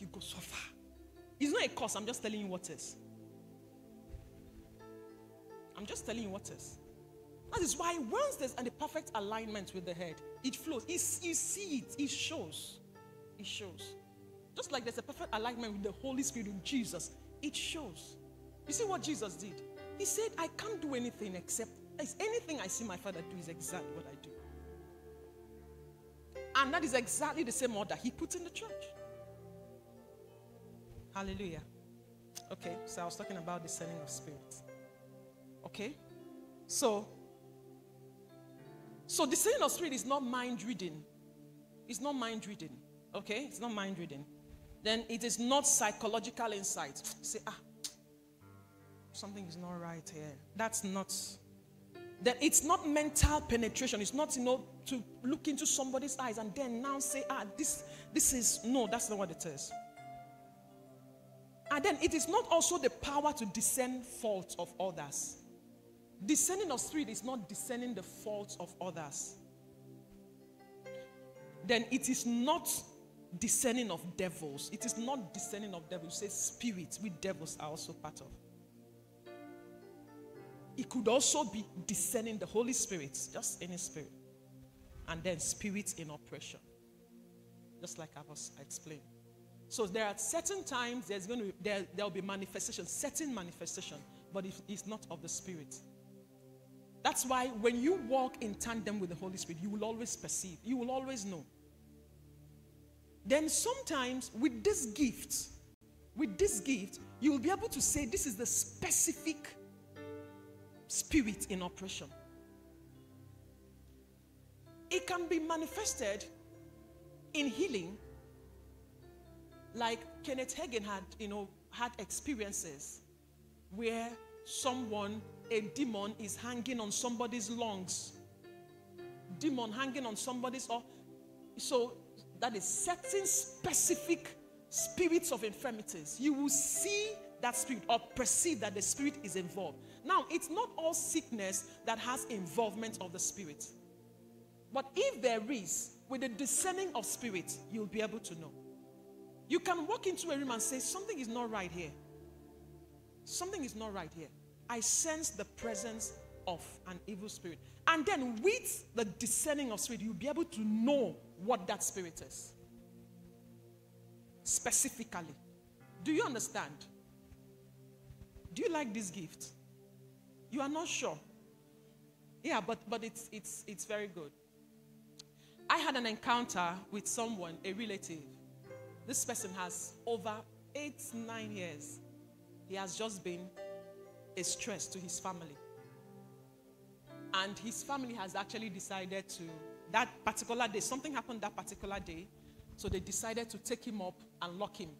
You go suffer. It's not a cause, I'm just telling you what is. I'm just telling you what is. That is why once there's a perfect alignment with the head, it flows. You see it, it shows. It shows. Just like there's a perfect alignment with the Holy Spirit in Jesus, it shows. You see what Jesus did? He said, I can't do anything except anything I see my father do is exactly what I do. And that is exactly the same order he put in the church. Hallelujah. Okay, so I was talking about the discerning of spirits. Okay? So, so the discerning of spirit is not mind reading. It's not mind reading. Okay? It's not mind reading. Then it is not psychological insight. Say, ah, something is not right here. That's not. Then it's not mental penetration. It's not, you know, to look into somebody's eyes and then now say, ah, this, this is no, that's not what it is. And then it is not also the power to discern faults of others. Discerning of spirit is not discerning the faults of others. Then it is not discerning of devils. It is not discerning of devils. You say spirits, we devils are also part of. It could also be discerning the Holy Spirit, just any spirit. And then spirits in oppression. Just like I was explained. So there are certain times there's going to there there'll be manifestation, certain manifestation, but it's not of the spirit. That's why when you walk in tandem with the Holy Spirit, you will always perceive, you will always know. Then sometimes with this gift, with this gift, you will be able to say this is the specific spirit in operation. It can be manifested in healing, like Kenneth Hagin had, you know, had experiences where someone, a demon, is hanging on somebody's lungs. Demon hanging on somebody's, or so that is certain specific spirits of infirmities. You will see that spirit or perceive that the spirit is involved. Now, it's not all sickness that has involvement of the spirit. But if there is, with the discerning of spirit, you'll be able to know. You can walk into a room and say, Something is not right here. Something is not right here. I sense the presence of an evil spirit. And then, with the discerning of spirit, you'll be able to know what that spirit is. Specifically. Do you understand? Do you like this gift? You are not sure. Yeah, but, but it's, it's, it's very good. I had an encounter with someone, a relative. This person has over eight, nine years. He has just been a stress to his family. And his family has actually decided to, that particular day, something happened that particular day. So they decided to take him up and lock him.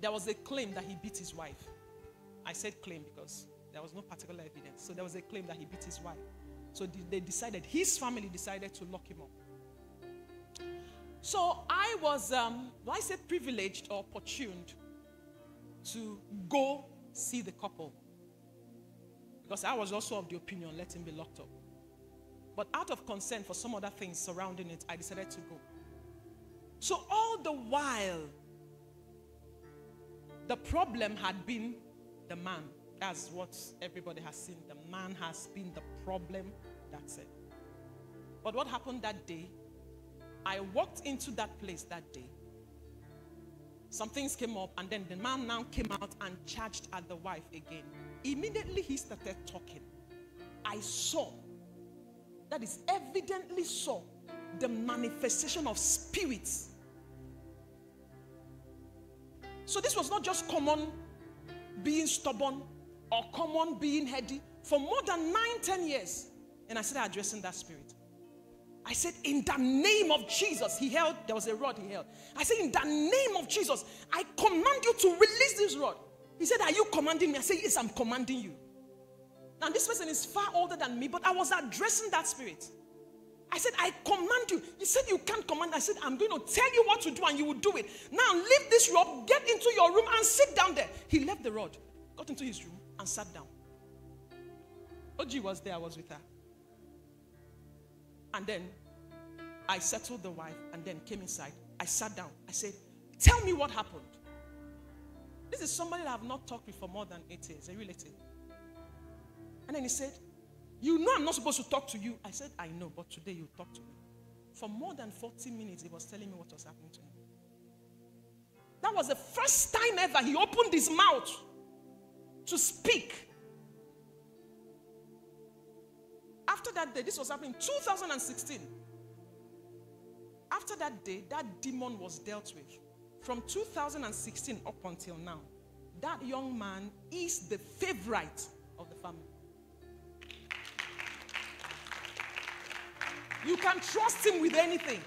There was a claim that he beat his wife. I said claim because there was no particular evidence. So there was a claim that he beat his wife. So they decided, his family decided to lock him up. So I was, um, well, I say privileged or opportuned to go see the couple. Because I was also of the opinion, let him be locked up. But out of concern for some other things surrounding it, I decided to go. So all the while, the problem had been the man. That's what everybody has seen. The man has been the problem. That's it. But what happened that day? I walked into that place that day. Some things came up, and then the man now came out and charged at the wife again. Immediately he started talking. I saw, that is evidently saw, the manifestation of spirits. So this was not just common being stubborn or common being heady. For more than nine, ten years, and I started addressing that spirit. I said, In the name of Jesus, he held, there was a rod he held. I said, In the name of Jesus, I command you to release this rod. He said, Are you commanding me? I said, Yes, I'm commanding you. Now, this person is far older than me, but I was addressing that spirit. I said, I command you. He said, You can't command. I said, I'm going to tell you what to do and you will do it. Now, leave this rod, get into your room and sit down there. He left the rod, got into his room, and sat down. Oji was there, I was with her. And then I settled the wife and then came inside. I sat down. I said, Tell me what happened. This is somebody that I've not talked with for more than eight years, a relative. And then he said, You know I'm not supposed to talk to you. I said, I know, but today you talk to me. For more than 40 minutes, he was telling me what was happening to him. That was the first time ever he opened his mouth to speak. After that day, this was happening 2016. After that day, that demon was dealt with. From 2016 up until now, that young man is the favorite of the family. You can trust him with anything.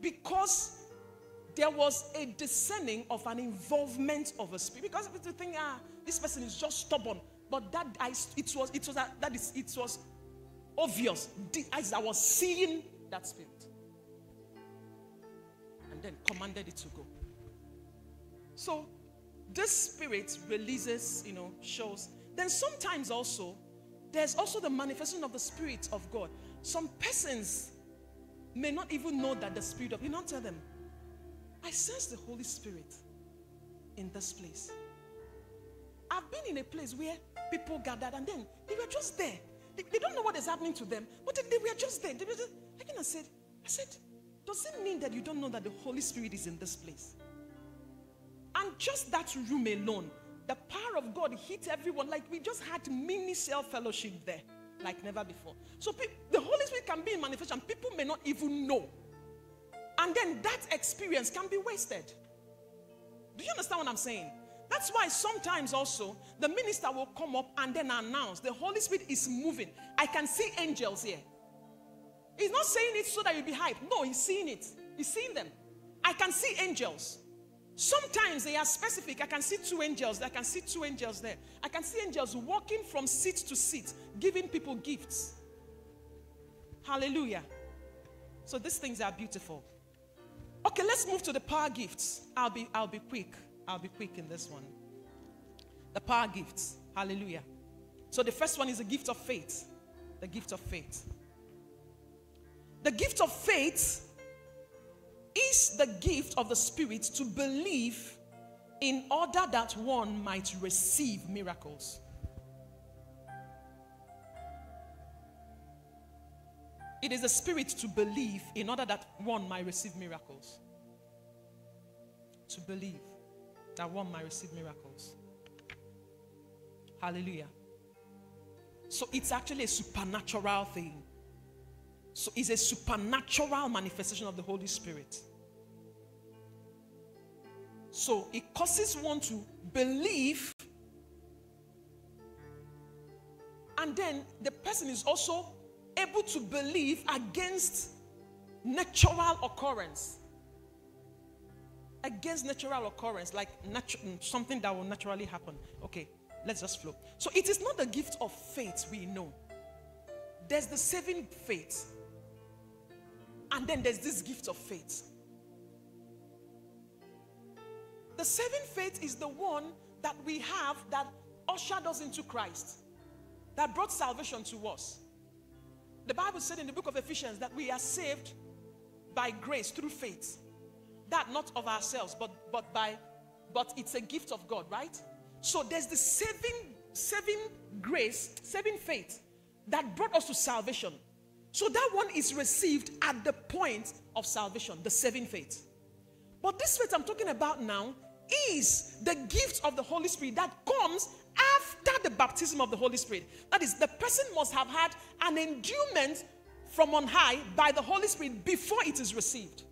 Because there was a discerning of an involvement of a spirit. Because if you think, ah, this person is just stubborn, but that I, it was it was that is it was obvious as I was seeing that spirit and then commanded it to go. So this spirit releases, you know, shows. Then sometimes also, there's also the manifestation of the spirit of God. Some persons may not even know that the spirit of you not tell them, I sense the Holy Spirit in this place. I've been in a place where people gathered and then they were just there. They, they don't know what is happening to them, but they, they were just there. They were just, I said, I said, does it mean that you don't know that the Holy Spirit is in this place? And just that room alone, the power of God hit everyone. Like we just had mini cell fellowship there, like never before. So pe- the Holy Spirit can be in manifestation. People may not even know. And then that experience can be wasted. Do you understand what I'm saying? That's why sometimes also the minister will come up and then announce the Holy Spirit is moving. I can see angels here. He's not saying it so that you'll be hyped. No, he's seeing it. He's seeing them. I can see angels. Sometimes they are specific. I can see two angels. I can see two angels there. I can see angels walking from seat to seat, giving people gifts. Hallelujah. So these things are beautiful. Okay, let's move to the power gifts. I'll be I'll be quick. I'll be quick in this one. The power gifts. Hallelujah. So the first one is the gift of faith. The gift of faith. The gift of faith is the gift of the Spirit to believe in order that one might receive miracles. It is the Spirit to believe in order that one might receive miracles. To believe that one might receive miracles. Hallelujah. So it's actually a supernatural thing. So it's a supernatural manifestation of the Holy Spirit. So it causes one to believe, and then the person is also able to believe against natural occurrence. Against natural occurrence, like natu- mm, something that will naturally happen. Okay, let's just flow. So it is not the gift of faith we know. There's the saving faith. And then there's this gift of faith. The saving faith is the one that we have that ushered us into Christ, that brought salvation to us. The Bible said in the book of Ephesians that we are saved by grace through faith. That not of ourselves, but but by but it's a gift of God, right? So there's the saving saving grace, saving faith that brought us to salvation. So that one is received at the point of salvation, the saving faith. But this faith I'm talking about now is the gift of the Holy Spirit that comes after the baptism of the Holy Spirit. That is, the person must have had an endowment from on high by the Holy Spirit before it is received.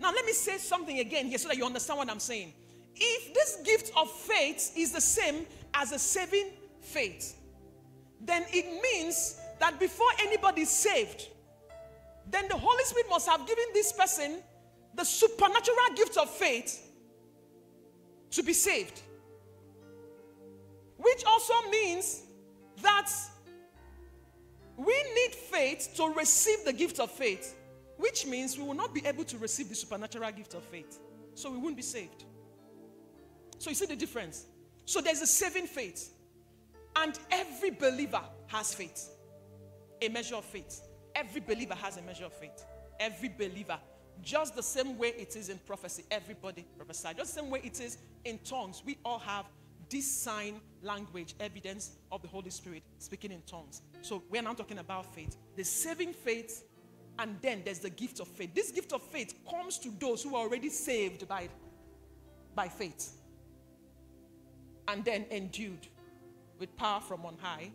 Now, let me say something again here so that you understand what I'm saying. If this gift of faith is the same as a saving faith, then it means that before anybody is saved, then the Holy Spirit must have given this person the supernatural gift of faith to be saved. Which also means that we need faith to receive the gift of faith, which means we will not be able to receive the supernatural gift of faith. So we won't be saved. So you see the difference? So there's a saving faith, and every believer has faith, a measure of faith. Every believer has a measure of faith. Every believer. Just the same way it is in prophecy, everybody prophesy. Just the same way it is in tongues. We all have this sign language evidence of the Holy Spirit speaking in tongues. So we're now talking about faith. The saving faith, and then there's the gift of faith. This gift of faith comes to those who are already saved by, by faith. And then endued with power from on high.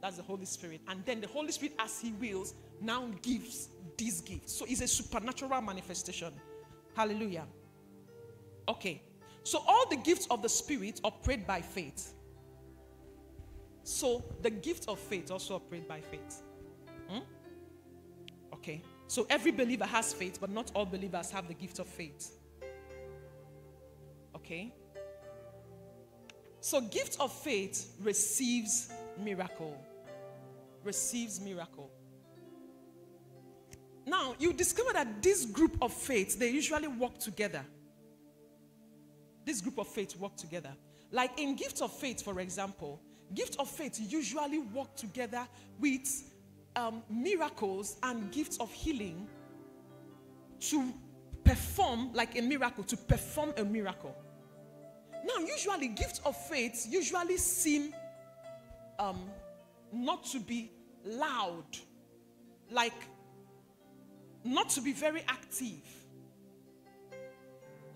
That's the Holy Spirit. And then the Holy Spirit, as He wills, now gives these gifts. So it's a supernatural manifestation. Hallelujah. Okay. So all the gifts of the Spirit operate by faith. So the gift of faith also operate by faith. Hmm? Okay. So every believer has faith, but not all believers have the gift of faith. Okay. So gift of faith receives miracle. Receives miracle. Now, you discover that this group of faith, they usually work together this group of faith work together. Like in gift of faith, for example, gift of faith usually work together with um, miracles and gifts of healing to perform like a miracle, to perform a miracle. Now, usually, gifts of faith usually seem um, not to be loud, like not to be very active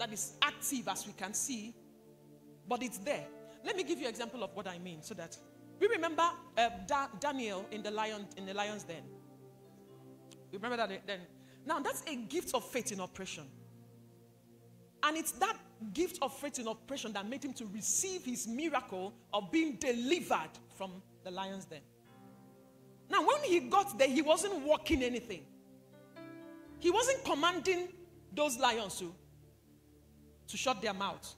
that is active as we can see, but it's there. Let me give you an example of what I mean so that we remember uh, da- Daniel in the lion in the lion's den. Remember that then. Now that's a gift of faith in operation. And it's that gift of faith in operation that made him to receive his miracle of being delivered from the lion's den. Now, when he got there, he wasn't walking anything. He wasn't commanding those lions to to shut their mouth.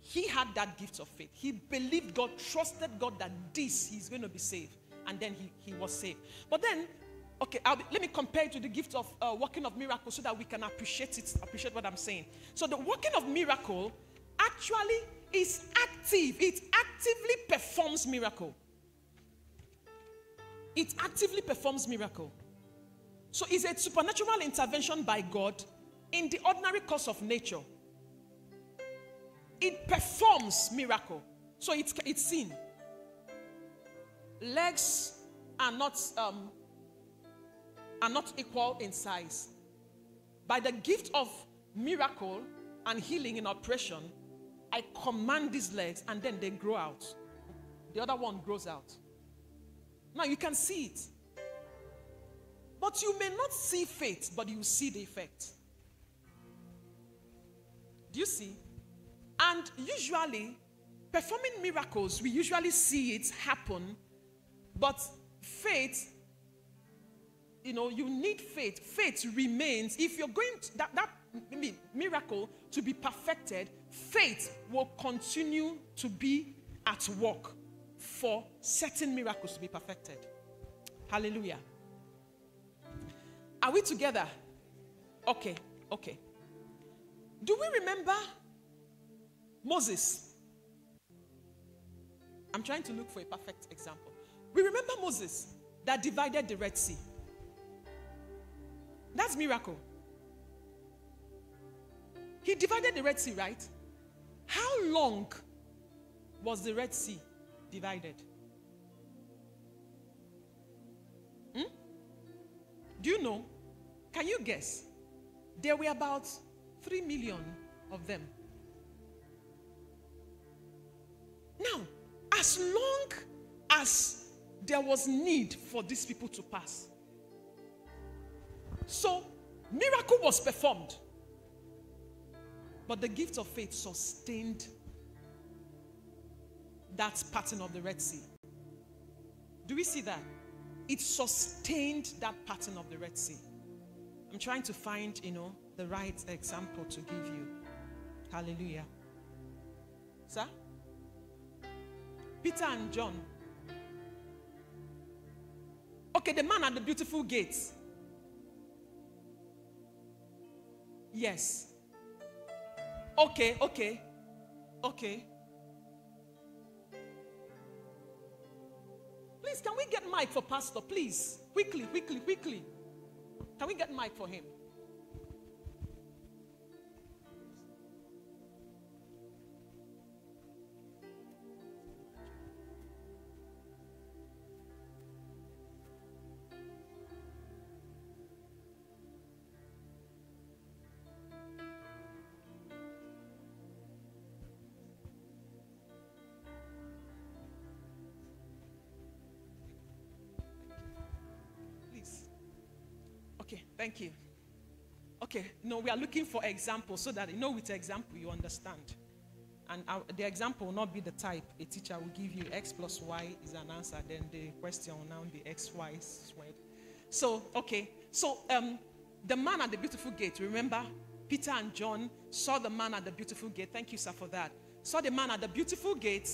He had that gift of faith. He believed God, trusted God that this, he's going to be saved. And then he, he was saved. But then, okay, be, let me compare it to the gift of uh, working of miracles so that we can appreciate it, appreciate what I'm saying. So the working of miracle actually is active. It actively performs miracle. It actively performs miracle. So it's a supernatural intervention by God in the ordinary course of nature it performs miracle. So it's, it's seen. Legs are not, um, are not equal in size. By the gift of miracle and healing in operation, I command these legs and then they grow out. The other one grows out. Now you can see it. But you may not see faith, but you see the effect. Do you see? And usually, performing miracles, we usually see it happen, but faith, you know, you need faith. Faith remains. If you're going to, that, that miracle to be perfected, faith will continue to be at work for certain miracles to be perfected. Hallelujah. Are we together? Okay, okay. Do we remember Moses. I'm trying to look for a perfect example. We remember Moses that divided the Red Sea. That's miracle. He divided the Red Sea, right? How long was the Red Sea divided? Hmm? Do you know? Can you guess? There were about 3 million of them. Now, as long as there was need for these people to pass, so miracle was performed, but the gift of faith sustained that pattern of the Red Sea. Do we see that? It sustained that pattern of the Red Sea. I'm trying to find, you know, the right example to give you. Hallelujah. Sir? Peter and John. Okay, the man at the beautiful gates. Yes. Okay, okay, okay. Please, can we get mic for Pastor? Please, quickly, quickly, quickly. Can we get mic for him? Thank you. Okay, no, we are looking for examples so that you know with example you understand. And our, the example will not be the type a teacher will give you x plus y is an answer, then the question will now be x, y squared. So, okay, so um, the man at the beautiful gate, remember Peter and John saw the man at the beautiful gate. Thank you, sir, for that. Saw the man at the beautiful gate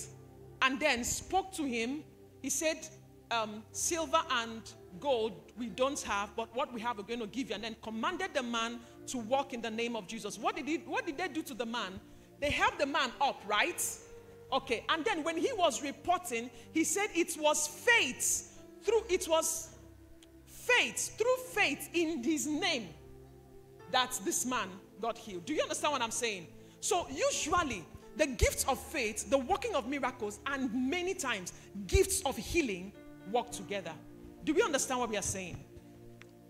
and then spoke to him. He said, um, Silver and gold we don't have, but what we have we're going to give you. And then commanded the man to walk in the name of Jesus. What did, he, what did they do to the man? They helped the man up, right? Okay. And then when he was reporting, he said it was faith through it was faith through faith in his name that this man got healed. Do you understand what I'm saying? So usually the gifts of faith, the working of miracles, and many times gifts of healing work together. Do we understand what we are saying?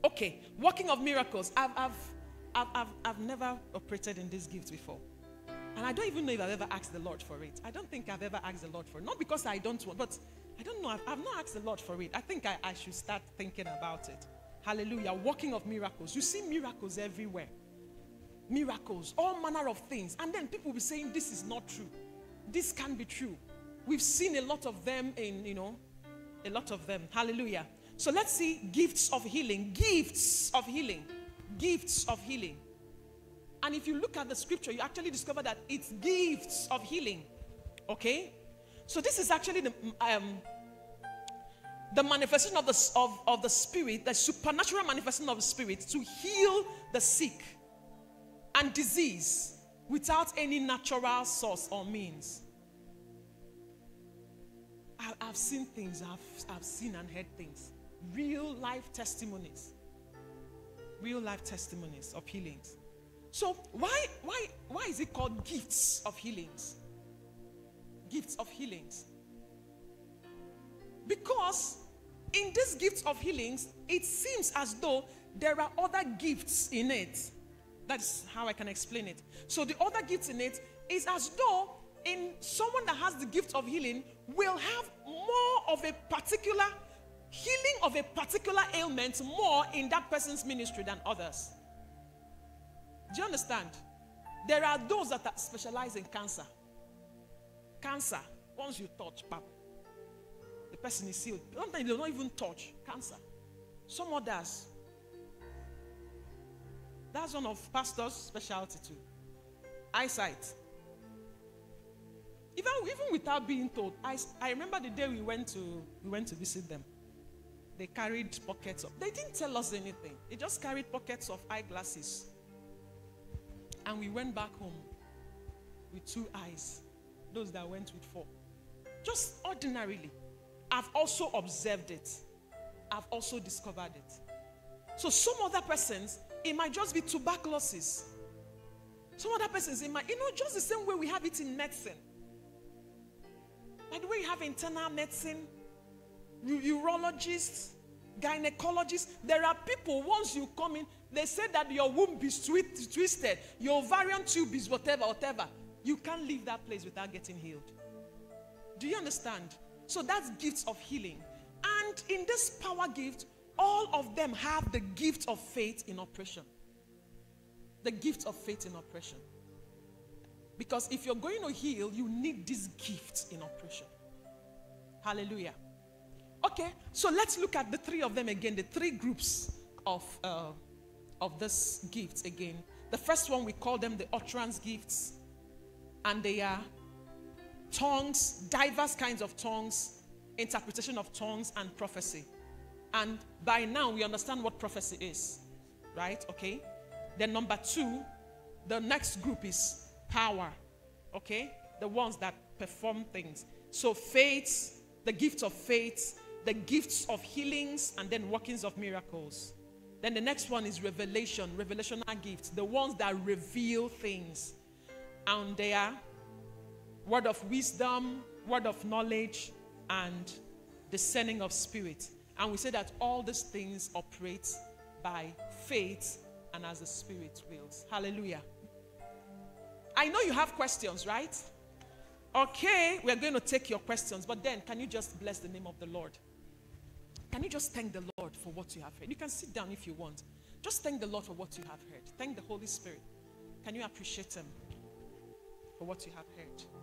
Okay, working of miracles. I've, I've, I've, I've, I've never operated in this gift before. And I don't even know if I've ever asked the Lord for it. I don't think I've ever asked the Lord for it. Not because I don't want, but I don't know. I've, I've not asked the Lord for it. I think I, I should start thinking about it. Hallelujah. Working of miracles. You see miracles everywhere. Miracles, all manner of things. And then people will be saying, This is not true. This can be true. We've seen a lot of them in, you know, a lot of them. Hallelujah. So let's see gifts of healing. Gifts of healing. Gifts of healing. And if you look at the scripture, you actually discover that it's gifts of healing. Okay? So this is actually the um, the manifestation of the, of, of the spirit, the supernatural manifestation of the spirit to heal the sick and disease without any natural source or means. I, have seen things, I've, I've seen and heard things. Real life testimonies. Real life testimonies of healings. So why why why is it called gifts of healings? Gifts of healings. Because in this gift of healings, it seems as though there are other gifts in it. That's how I can explain it. So the other gifts in it is as though in someone that has the gift of healing will have more of a particular healing of a particular ailment more in that person's ministry than others. Do you understand? There are those that are specialize in cancer. Cancer, once you touch, pap, the person is healed. Sometimes they don't even touch cancer. Some others. That's one of pastor's specialty too. Eyesight. Even, even without being told, I, I remember the day we went to we went to visit them. They carried pockets of. They didn't tell us anything. They just carried pockets of eyeglasses. And we went back home with two eyes. Those that went with four. Just ordinarily. I've also observed it. I've also discovered it. So some other persons, it might just be tuberculosis. Some other persons, it might, you know, just the same way we have it in medicine. Like the way you have internal medicine, urologists, gynecologists. There are people, once you come in, they say that your womb is twi- twisted, your ovarian tube is whatever, whatever. You can't leave that place without getting healed. Do you understand? So that's gifts of healing. And in this power gift, all of them have the gift of faith in operation. The gift of faith in operation. Because if you're going to heal, you need this gift in operation. Hallelujah. Okay, so let's look at the three of them again, the three groups of, uh, of this gifts again. The first one, we call them the utterance gifts, and they are tongues, diverse kinds of tongues, interpretation of tongues, and prophecy. And by now, we understand what prophecy is, right? Okay. Then, number two, the next group is power, okay? The ones that perform things. So, faith, the gift of faith, the gifts of healings, and then workings of miracles. Then the next one is revelation, revelational gifts, the ones that reveal things. And they are word of wisdom, word of knowledge, and discerning of spirit. And we say that all these things operate by faith and as the Spirit wills. Hallelujah. I know you have questions, right? Okay, we're going to take your questions, but then can you just bless the name of the Lord? Can you just thank the Lord for what you have heard? You can sit down if you want. Just thank the Lord for what you have heard. Thank the Holy Spirit. Can you appreciate Him for what you have heard?